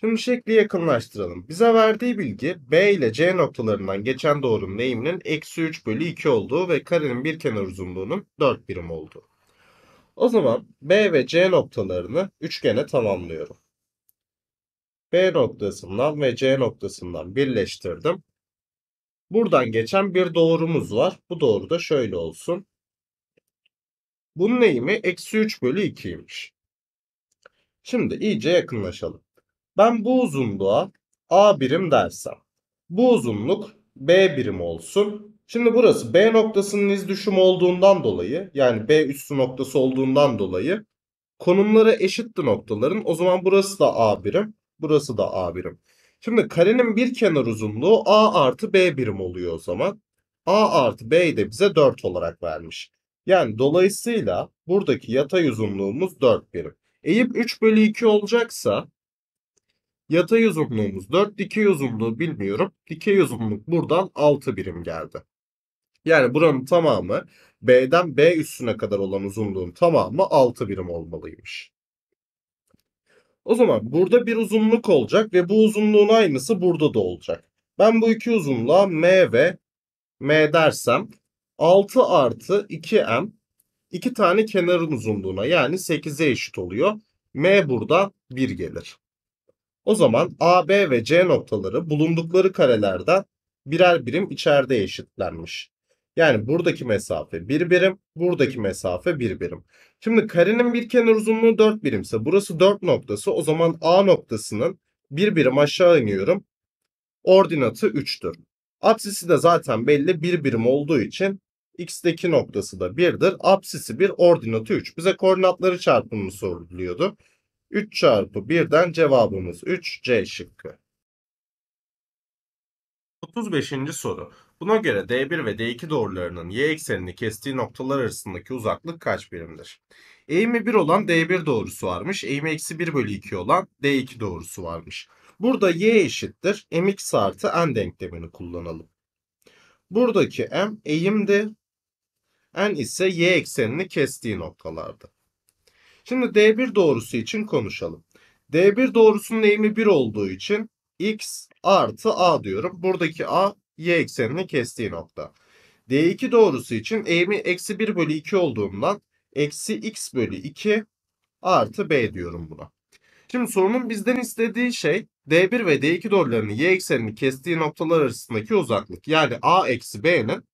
Şimdi şekli yakınlaştıralım. Bize verdiği bilgi B ile C noktalarından geçen doğrunun eğiminin eksi 3 bölü 2 olduğu ve karenin bir kenar uzunluğunun 4 birim olduğu. O zaman B ve C noktalarını üçgene tamamlıyorum. B noktasından ve C noktasından birleştirdim. Buradan geçen bir doğrumuz var. Bu doğru da şöyle olsun. Bunun eğimi eksi 3 bölü 2'ymiş. Şimdi iyice yakınlaşalım. Ben bu uzunluğa A birim dersem. Bu uzunluk B birim olsun. Şimdi burası B noktasının iz düşümü olduğundan dolayı yani B üssü noktası olduğundan dolayı konumları eşitti noktaların. O zaman burası da A birim. Burası da A birim. Şimdi karenin bir kenar uzunluğu A artı B birim oluyor o zaman. A artı B'yi de bize 4 olarak vermiş. Yani dolayısıyla buradaki yatay uzunluğumuz 4 birim. Eğip 3 bölü 2 olacaksa Yatay uzunluğumuz 4, dikey uzunluğu bilmiyorum. Dikey uzunluk buradan 6 birim geldi. Yani buranın tamamı B'den B üstüne kadar olan uzunluğun tamamı 6 birim olmalıymış. O zaman burada bir uzunluk olacak ve bu uzunluğun aynısı burada da olacak. Ben bu iki uzunluğa M ve M dersem 6 artı 2M iki tane kenarın uzunluğuna yani 8'e eşit oluyor. M burada 1 gelir. O zaman A, B ve C noktaları bulundukları karelerden birer birim içeride eşitlenmiş. Yani buradaki mesafe 1 birim, buradaki mesafe 1 birim. Şimdi karenin bir kenar uzunluğu 4 birimse burası 4 noktası. O zaman A noktasının 1 birim aşağı iniyorum. Ordinatı 3'tür. Apsisi de zaten belli 1 birim olduğu için X'deki noktası da 1'dir. Apsisi 1, ordinatı 3. Bize koordinatları çarpımı soruluyordu. 3 çarpı 1'den cevabımız 3 C şıkkı. 35. soru. Buna göre D1 ve D2 doğrularının y eksenini kestiği noktalar arasındaki uzaklık kaç birimdir? Eğimi 1 olan D1 doğrusu varmış. Eğimi eksi 1 bölü 2 olan D2 doğrusu varmış. Burada y eşittir mx artı n denklemini kullanalım. Buradaki m eğimdi. N ise y eksenini kestiği noktalardı. Şimdi D1 doğrusu için konuşalım. D1 doğrusunun eğimi 1 olduğu için x artı a diyorum. Buradaki a y eksenini kestiği nokta. D2 doğrusu için eğimi eksi 1 bölü 2 olduğundan eksi x bölü 2 artı b diyorum buna. Şimdi sorunun bizden istediği şey D1 ve D2 doğrularının y eksenini kestiği noktalar arasındaki uzaklık. Yani a eksi b'nin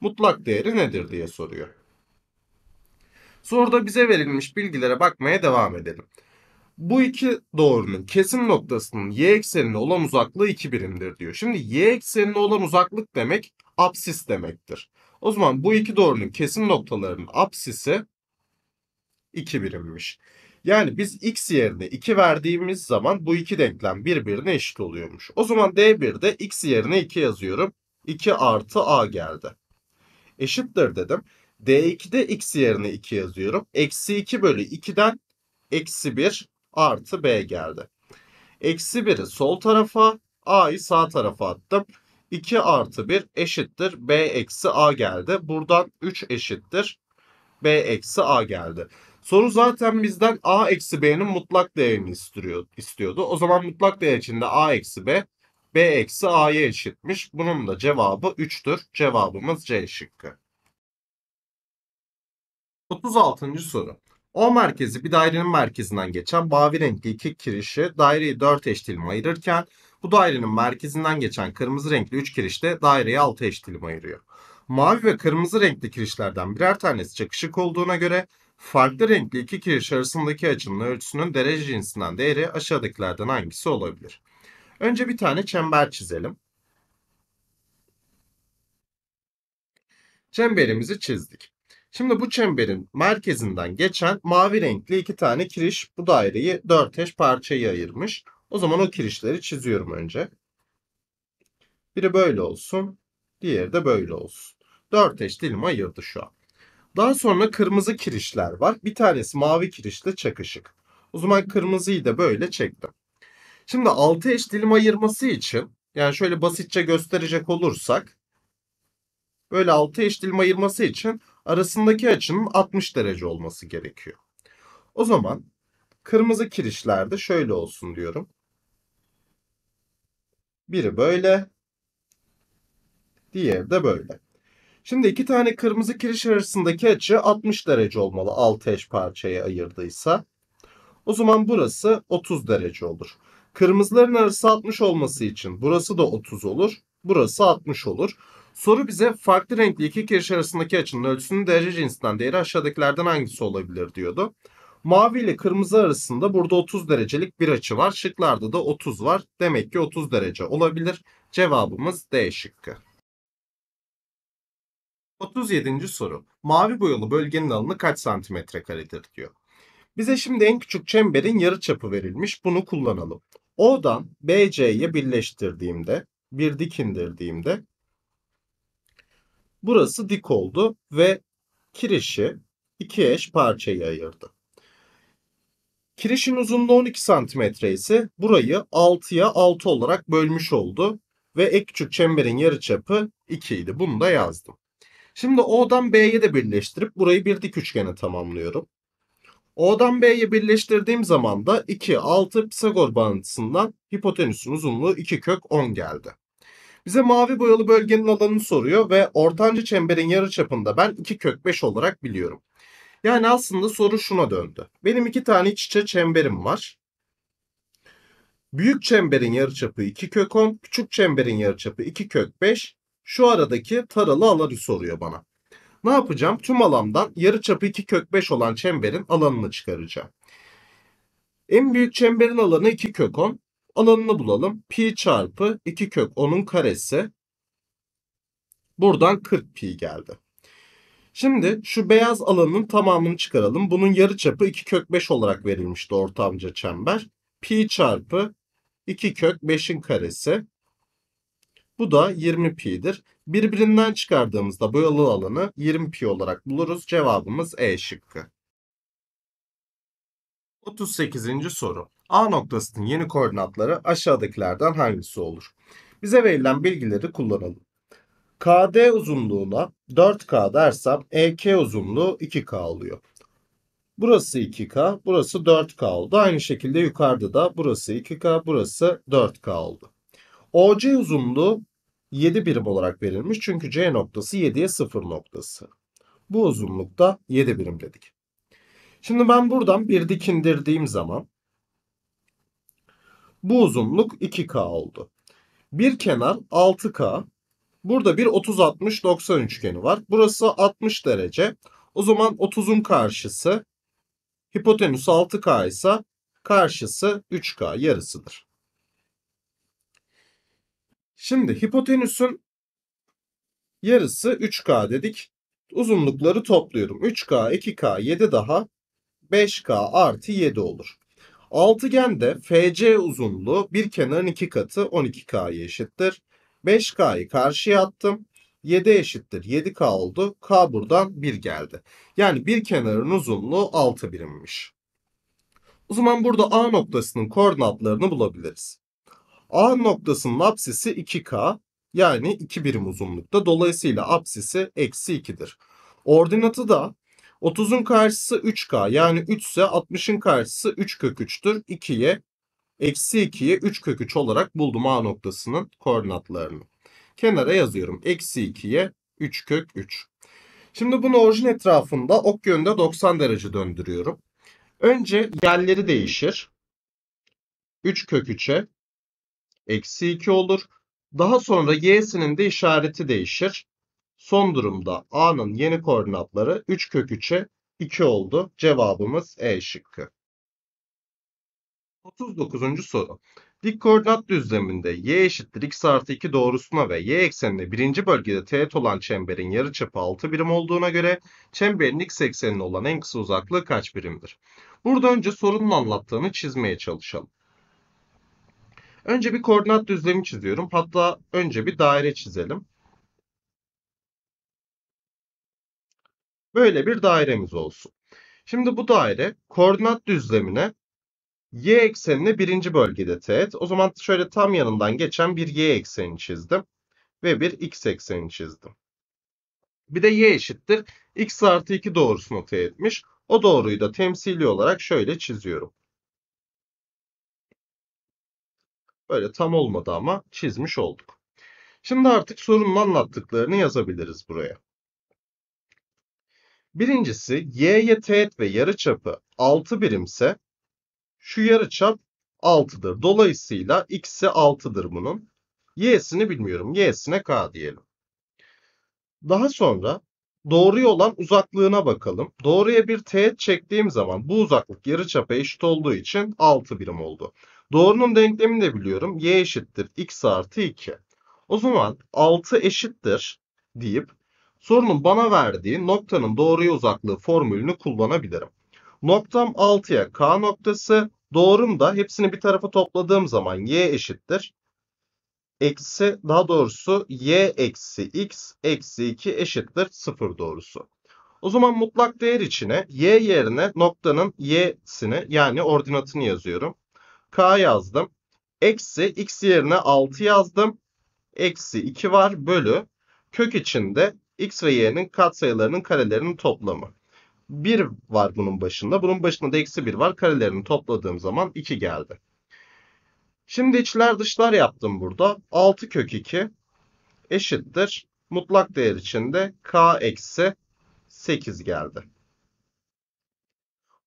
mutlak değeri nedir diye soruyor. Soruda bize verilmiş bilgilere bakmaya devam edelim. Bu iki doğrunun kesim noktasının y eksenine olan uzaklığı 2 birimdir diyor. Şimdi y eksenine olan uzaklık demek apsis demektir. O zaman bu iki doğrunun kesim noktalarının apsisi 2 birimmiş. Yani biz x yerine 2 verdiğimiz zaman bu iki denklem birbirine eşit oluyormuş. O zaman D1'de x yerine 2 yazıyorum. 2 artı a geldi. Eşittir dedim. D2'de x yerine 2 yazıyorum. Eksi 2 bölü 2'den eksi 1 artı b geldi. Eksi 1'i sol tarafa, a'yı sağ tarafa attım. 2 artı 1 eşittir b eksi a geldi. Buradan 3 eşittir b eksi a geldi. Soru zaten bizden a eksi b'nin mutlak değerini istiyor, istiyordu. O zaman mutlak değer içinde a eksi b, b eksi a'ya eşitmiş. Bunun da cevabı 3'tür. Cevabımız C şıkkı. 36. soru. O merkezi bir dairenin merkezinden geçen mavi renkli iki kirişi daireyi 4 eş dilime ayırırken bu dairenin merkezinden geçen kırmızı renkli 3 kiriş de daireyi 6 eş dilime ayırıyor. Mavi ve kırmızı renkli kirişlerden birer tanesi çakışık olduğuna göre farklı renkli iki kiriş arasındaki açının ölçüsünün derece cinsinden değeri aşağıdakilerden hangisi olabilir? Önce bir tane çember çizelim. Çemberimizi çizdik. Şimdi bu çemberin merkezinden geçen mavi renkli iki tane kiriş bu daireyi dört eş parçaya ayırmış. O zaman o kirişleri çiziyorum önce. Biri böyle olsun, diğeri de böyle olsun. Dört eş dilime ayırdı şu an. Daha sonra kırmızı kirişler var. Bir tanesi mavi kirişle çakışık. O zaman kırmızıyı da böyle çektim. Şimdi altı eş dilim ayırması için yani şöyle basitçe gösterecek olursak böyle altı eş dilim ayırması için arasındaki açının 60 derece olması gerekiyor. O zaman kırmızı kirişlerde şöyle olsun diyorum. Biri böyle, diğeri de böyle. Şimdi iki tane kırmızı kiriş arasındaki açı 60 derece olmalı 6 eş parçaya ayırdıysa. O zaman burası 30 derece olur. Kırmızıların arası 60 olması için burası da 30 olur. Burası 60 olur. Soru bize farklı renkli iki kiriş arasındaki açının ölçüsünün derece cinsinden değeri aşağıdakilerden hangisi olabilir diyordu. Mavi ile kırmızı arasında burada 30 derecelik bir açı var. Şıklarda da 30 var. Demek ki 30 derece olabilir. Cevabımız D şıkkı. 37. soru. Mavi boyalı bölgenin alanı kaç santimetre karedir diyor. Bize şimdi en küçük çemberin yarıçapı verilmiş. Bunu kullanalım. O'dan BC'ye birleştirdiğimde, bir dik indirdiğimde burası dik oldu ve kirişi iki eş parçaya ayırdı. Kirişin uzunluğu 12 santimetre ise burayı 6'ya 6 olarak bölmüş oldu ve en küçük çemberin yarıçapı 2 idi. Bunu da yazdım. Şimdi O'dan B'ye de birleştirip burayı bir dik üçgene tamamlıyorum. O'dan B'ye birleştirdiğim zaman da 2, 6 Pisagor bağıntısından hipotenüsün uzunluğu 2 kök 10 geldi. Bize mavi boyalı bölgenin alanını soruyor ve ortancı çemberin yarıçapında ben 2 kök 5 olarak biliyorum. Yani aslında soru şuna döndü. Benim iki tane iç içe çemberim var. Büyük çemberin yarıçapı 2 kök 10, küçük çemberin yarıçapı 2 kök 5. Şu aradaki taralı alanı soruyor bana. Ne yapacağım? Tüm alandan yarıçapı 2 kök 5 olan çemberin alanını çıkaracağım. En büyük çemberin alanı 2 kök 10. Alanını bulalım. Pi çarpı 2 kök 10'un karesi. Buradan 40 pi geldi. Şimdi şu beyaz alanın tamamını çıkaralım. Bunun yarıçapı 2 kök 5 olarak verilmişti ortamca çember. Pi çarpı 2 kök 5'in karesi. Bu da 20 pi'dir. Birbirinden çıkardığımızda boyalı alanı 20 pi olarak buluruz. Cevabımız E şıkkı. 38. soru. A noktasının yeni koordinatları aşağıdakilerden hangisi olur? Bize verilen bilgileri kullanalım. KD uzunluğuna 4K dersem EK uzunluğu 2K oluyor. Burası 2K, burası 4K oldu. Aynı şekilde yukarıda da burası 2K, burası 4K oldu. OC uzunluğu 7 birim olarak verilmiş çünkü C noktası 7'ye 0 noktası. Bu uzunlukta 7 birim dedik. Şimdi ben buradan bir dik indirdiğim zaman bu uzunluk 2K oldu. Bir kenar 6K. Burada bir 30-60-90 üçgeni var. Burası 60 derece. O zaman 30'un karşısı hipotenüs 6K ise karşısı 3K yarısıdır. Şimdi hipotenüsün yarısı 3K dedik. Uzunlukları topluyorum. 3K, 2K, 7 daha 5K artı 7 olur. Altıgende FC uzunluğu bir kenarın iki katı 12K'ya eşittir. 5K'yı karşıya attım. 7 eşittir 7K oldu. K buradan 1 geldi. Yani bir kenarın uzunluğu 6 birimmiş. O zaman burada A noktasının koordinatlarını bulabiliriz. A noktasının apsisi 2K yani 2 birim uzunlukta. Dolayısıyla apsisi eksi 2'dir. Ordinatı da 30'un karşısı 3K yani 3 ise 60'ın karşısı 3 kök 3'tür. 2'ye eksi 2'ye 3 kök 3 olarak buldum A noktasının koordinatlarını. Kenara yazıyorum. Eksi 2'ye 3 kök 3. Şimdi bunu orijin etrafında ok yönünde 90 derece döndürüyorum. Önce yerleri değişir. 3 kök 3'e eksi 2 olur. Daha sonra y'sinin de işareti değişir. Son durumda A'nın yeni koordinatları 3 kök 3'e 2 oldu. Cevabımız E şıkkı. 39. soru. Dik koordinat düzleminde y eşittir x artı 2 doğrusuna ve y eksenine birinci bölgede teğet olan çemberin yarıçapı 6 birim olduğuna göre çemberin x eksenine olan en kısa uzaklığı kaç birimdir? Burada önce sorunun anlattığını çizmeye çalışalım. Önce bir koordinat düzlemi çiziyorum. Hatta önce bir daire çizelim. Böyle bir dairemiz olsun. Şimdi bu daire koordinat düzlemine y eksenine birinci bölgede teğet. O zaman şöyle tam yanından geçen bir y ekseni çizdim. Ve bir x ekseni çizdim. Bir de y eşittir x artı 2 doğrusuna teğetmiş. O doğruyu da temsili olarak şöyle çiziyorum. Böyle tam olmadı ama çizmiş olduk. Şimdi artık sorunun anlattıklarını yazabiliriz buraya. Birincisi y'ye teğet ve yarıçapı 6 birimse şu yarıçap 6'dır. Dolayısıyla x'i 6'dır bunun. Y'sini bilmiyorum. Y'sine k diyelim. Daha sonra doğruya olan uzaklığına bakalım. Doğruya bir teğet çektiğim zaman bu uzaklık yarıçapa eşit olduğu için 6 birim oldu. Doğrunun denklemini de biliyorum. Y eşittir x artı 2. O zaman 6 eşittir deyip sorunun bana verdiği noktanın doğruya uzaklığı formülünü kullanabilirim. Noktam 6'ya k noktası, doğrum da hepsini bir tarafa topladığım zaman y eşittir. Eksi daha doğrusu y eksi x eksi 2 eşittir 0 doğrusu. O zaman mutlak değer içine y yerine noktanın y'sini yani ordinatını yazıyorum. k yazdım. Eksi x yerine 6 yazdım. Eksi 2 var bölü kök içinde x ve y'nin katsayılarının karelerinin toplamı. 1 var bunun başında. Bunun başında da eksi 1 var. Karelerini topladığım zaman 2 geldi. Şimdi içler dışlar yaptım burada. 6 kök 2 eşittir. Mutlak değer içinde k eksi 8 geldi.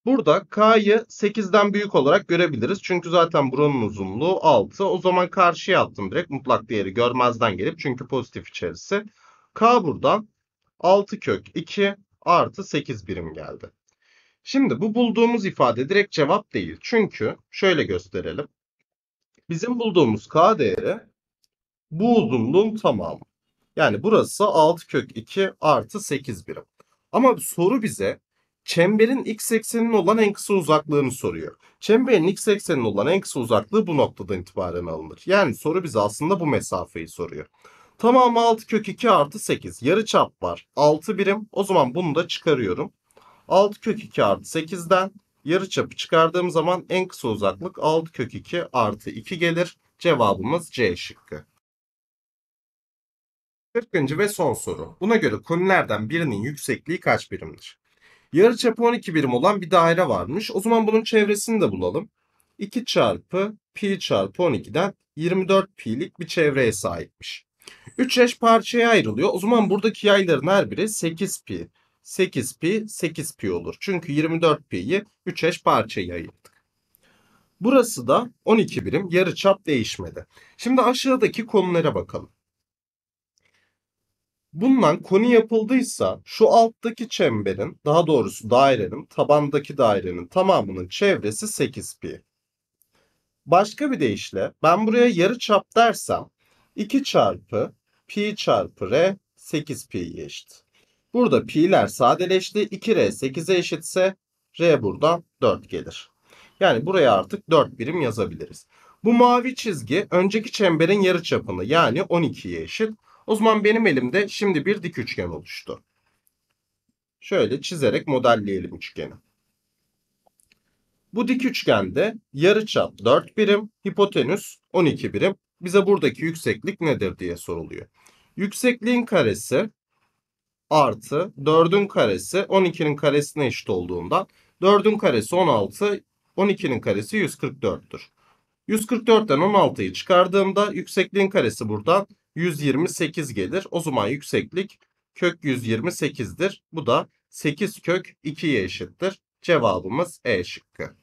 Burada k'yı 8'den büyük olarak görebiliriz. Çünkü zaten buranın uzunluğu 6. O zaman karşıya attım direkt mutlak değeri görmezden gelip çünkü pozitif içerisi. K buradan 6 kök 2 artı 8 birim geldi. Şimdi bu bulduğumuz ifade direkt cevap değil. Çünkü şöyle gösterelim. Bizim bulduğumuz k değeri bu uzunluğun tamamı. Yani burası 6 kök 2 artı 8 birim. Ama soru bize çemberin x ekseninin olan en kısa uzaklığını soruyor. Çemberin x ekseninin olan en kısa uzaklığı bu noktadan itibaren alınır. Yani soru bize aslında bu mesafeyi soruyor. Tamamı 6 kök 2 artı 8. Yarı çap var. 6 birim. O zaman bunu da çıkarıyorum. 6 kök 2 artı 8'den yarı çapı çıkardığım zaman en kısa uzaklık 6 kök 2 artı 2 gelir. Cevabımız C şıkkı. 40. ve son soru. Buna göre konilerden birinin yüksekliği kaç birimdir? Yarıçapı 12 birim olan bir daire varmış. O zaman bunun çevresini de bulalım. 2 çarpı pi çarpı 12'den 24 pi'lik bir çevreye sahipmiş. 3 eş parçaya ayrılıyor. O zaman buradaki yayların her biri 8 pi. 8 pi 8 pi olur. Çünkü 24 pi'yi 3 eş parçaya ayırdık. Burası da 12 birim. Yarıçap değişmedi. Şimdi aşağıdaki konulara bakalım. Bundan konu yapıldıysa şu alttaki çemberin daha doğrusu dairenin tabandaki dairenin tamamının çevresi 8 pi. Başka bir deyişle ben buraya yarı çap dersem 2 çarpı pi çarpı r 8 pi'ye eşit. Burada pi'ler sadeleşti. 2r 8'e eşitse r buradan 4 gelir. Yani buraya artık 4 birim yazabiliriz. Bu mavi çizgi önceki çemberin yarı çapını yani 12'ye eşit. O zaman benim elimde şimdi bir dik üçgen oluştu. Şöyle çizerek modelleyelim üçgeni. Bu dik üçgende yarıçap 4 birim, hipotenüs 12 birim. Bize buradaki yükseklik nedir diye soruluyor. Yüksekliğin karesi artı 4'ün karesi 12'nin karesine eşit olduğundan 4'ün karesi 16, 12'nin karesi 144'tür. 144'ten 16'yı çıkardığımda yüksekliğin karesi buradan 128 gelir. O zaman yükseklik kök 128'dir. Bu da 8 kök 2'ye eşittir. Cevabımız E şıkkı.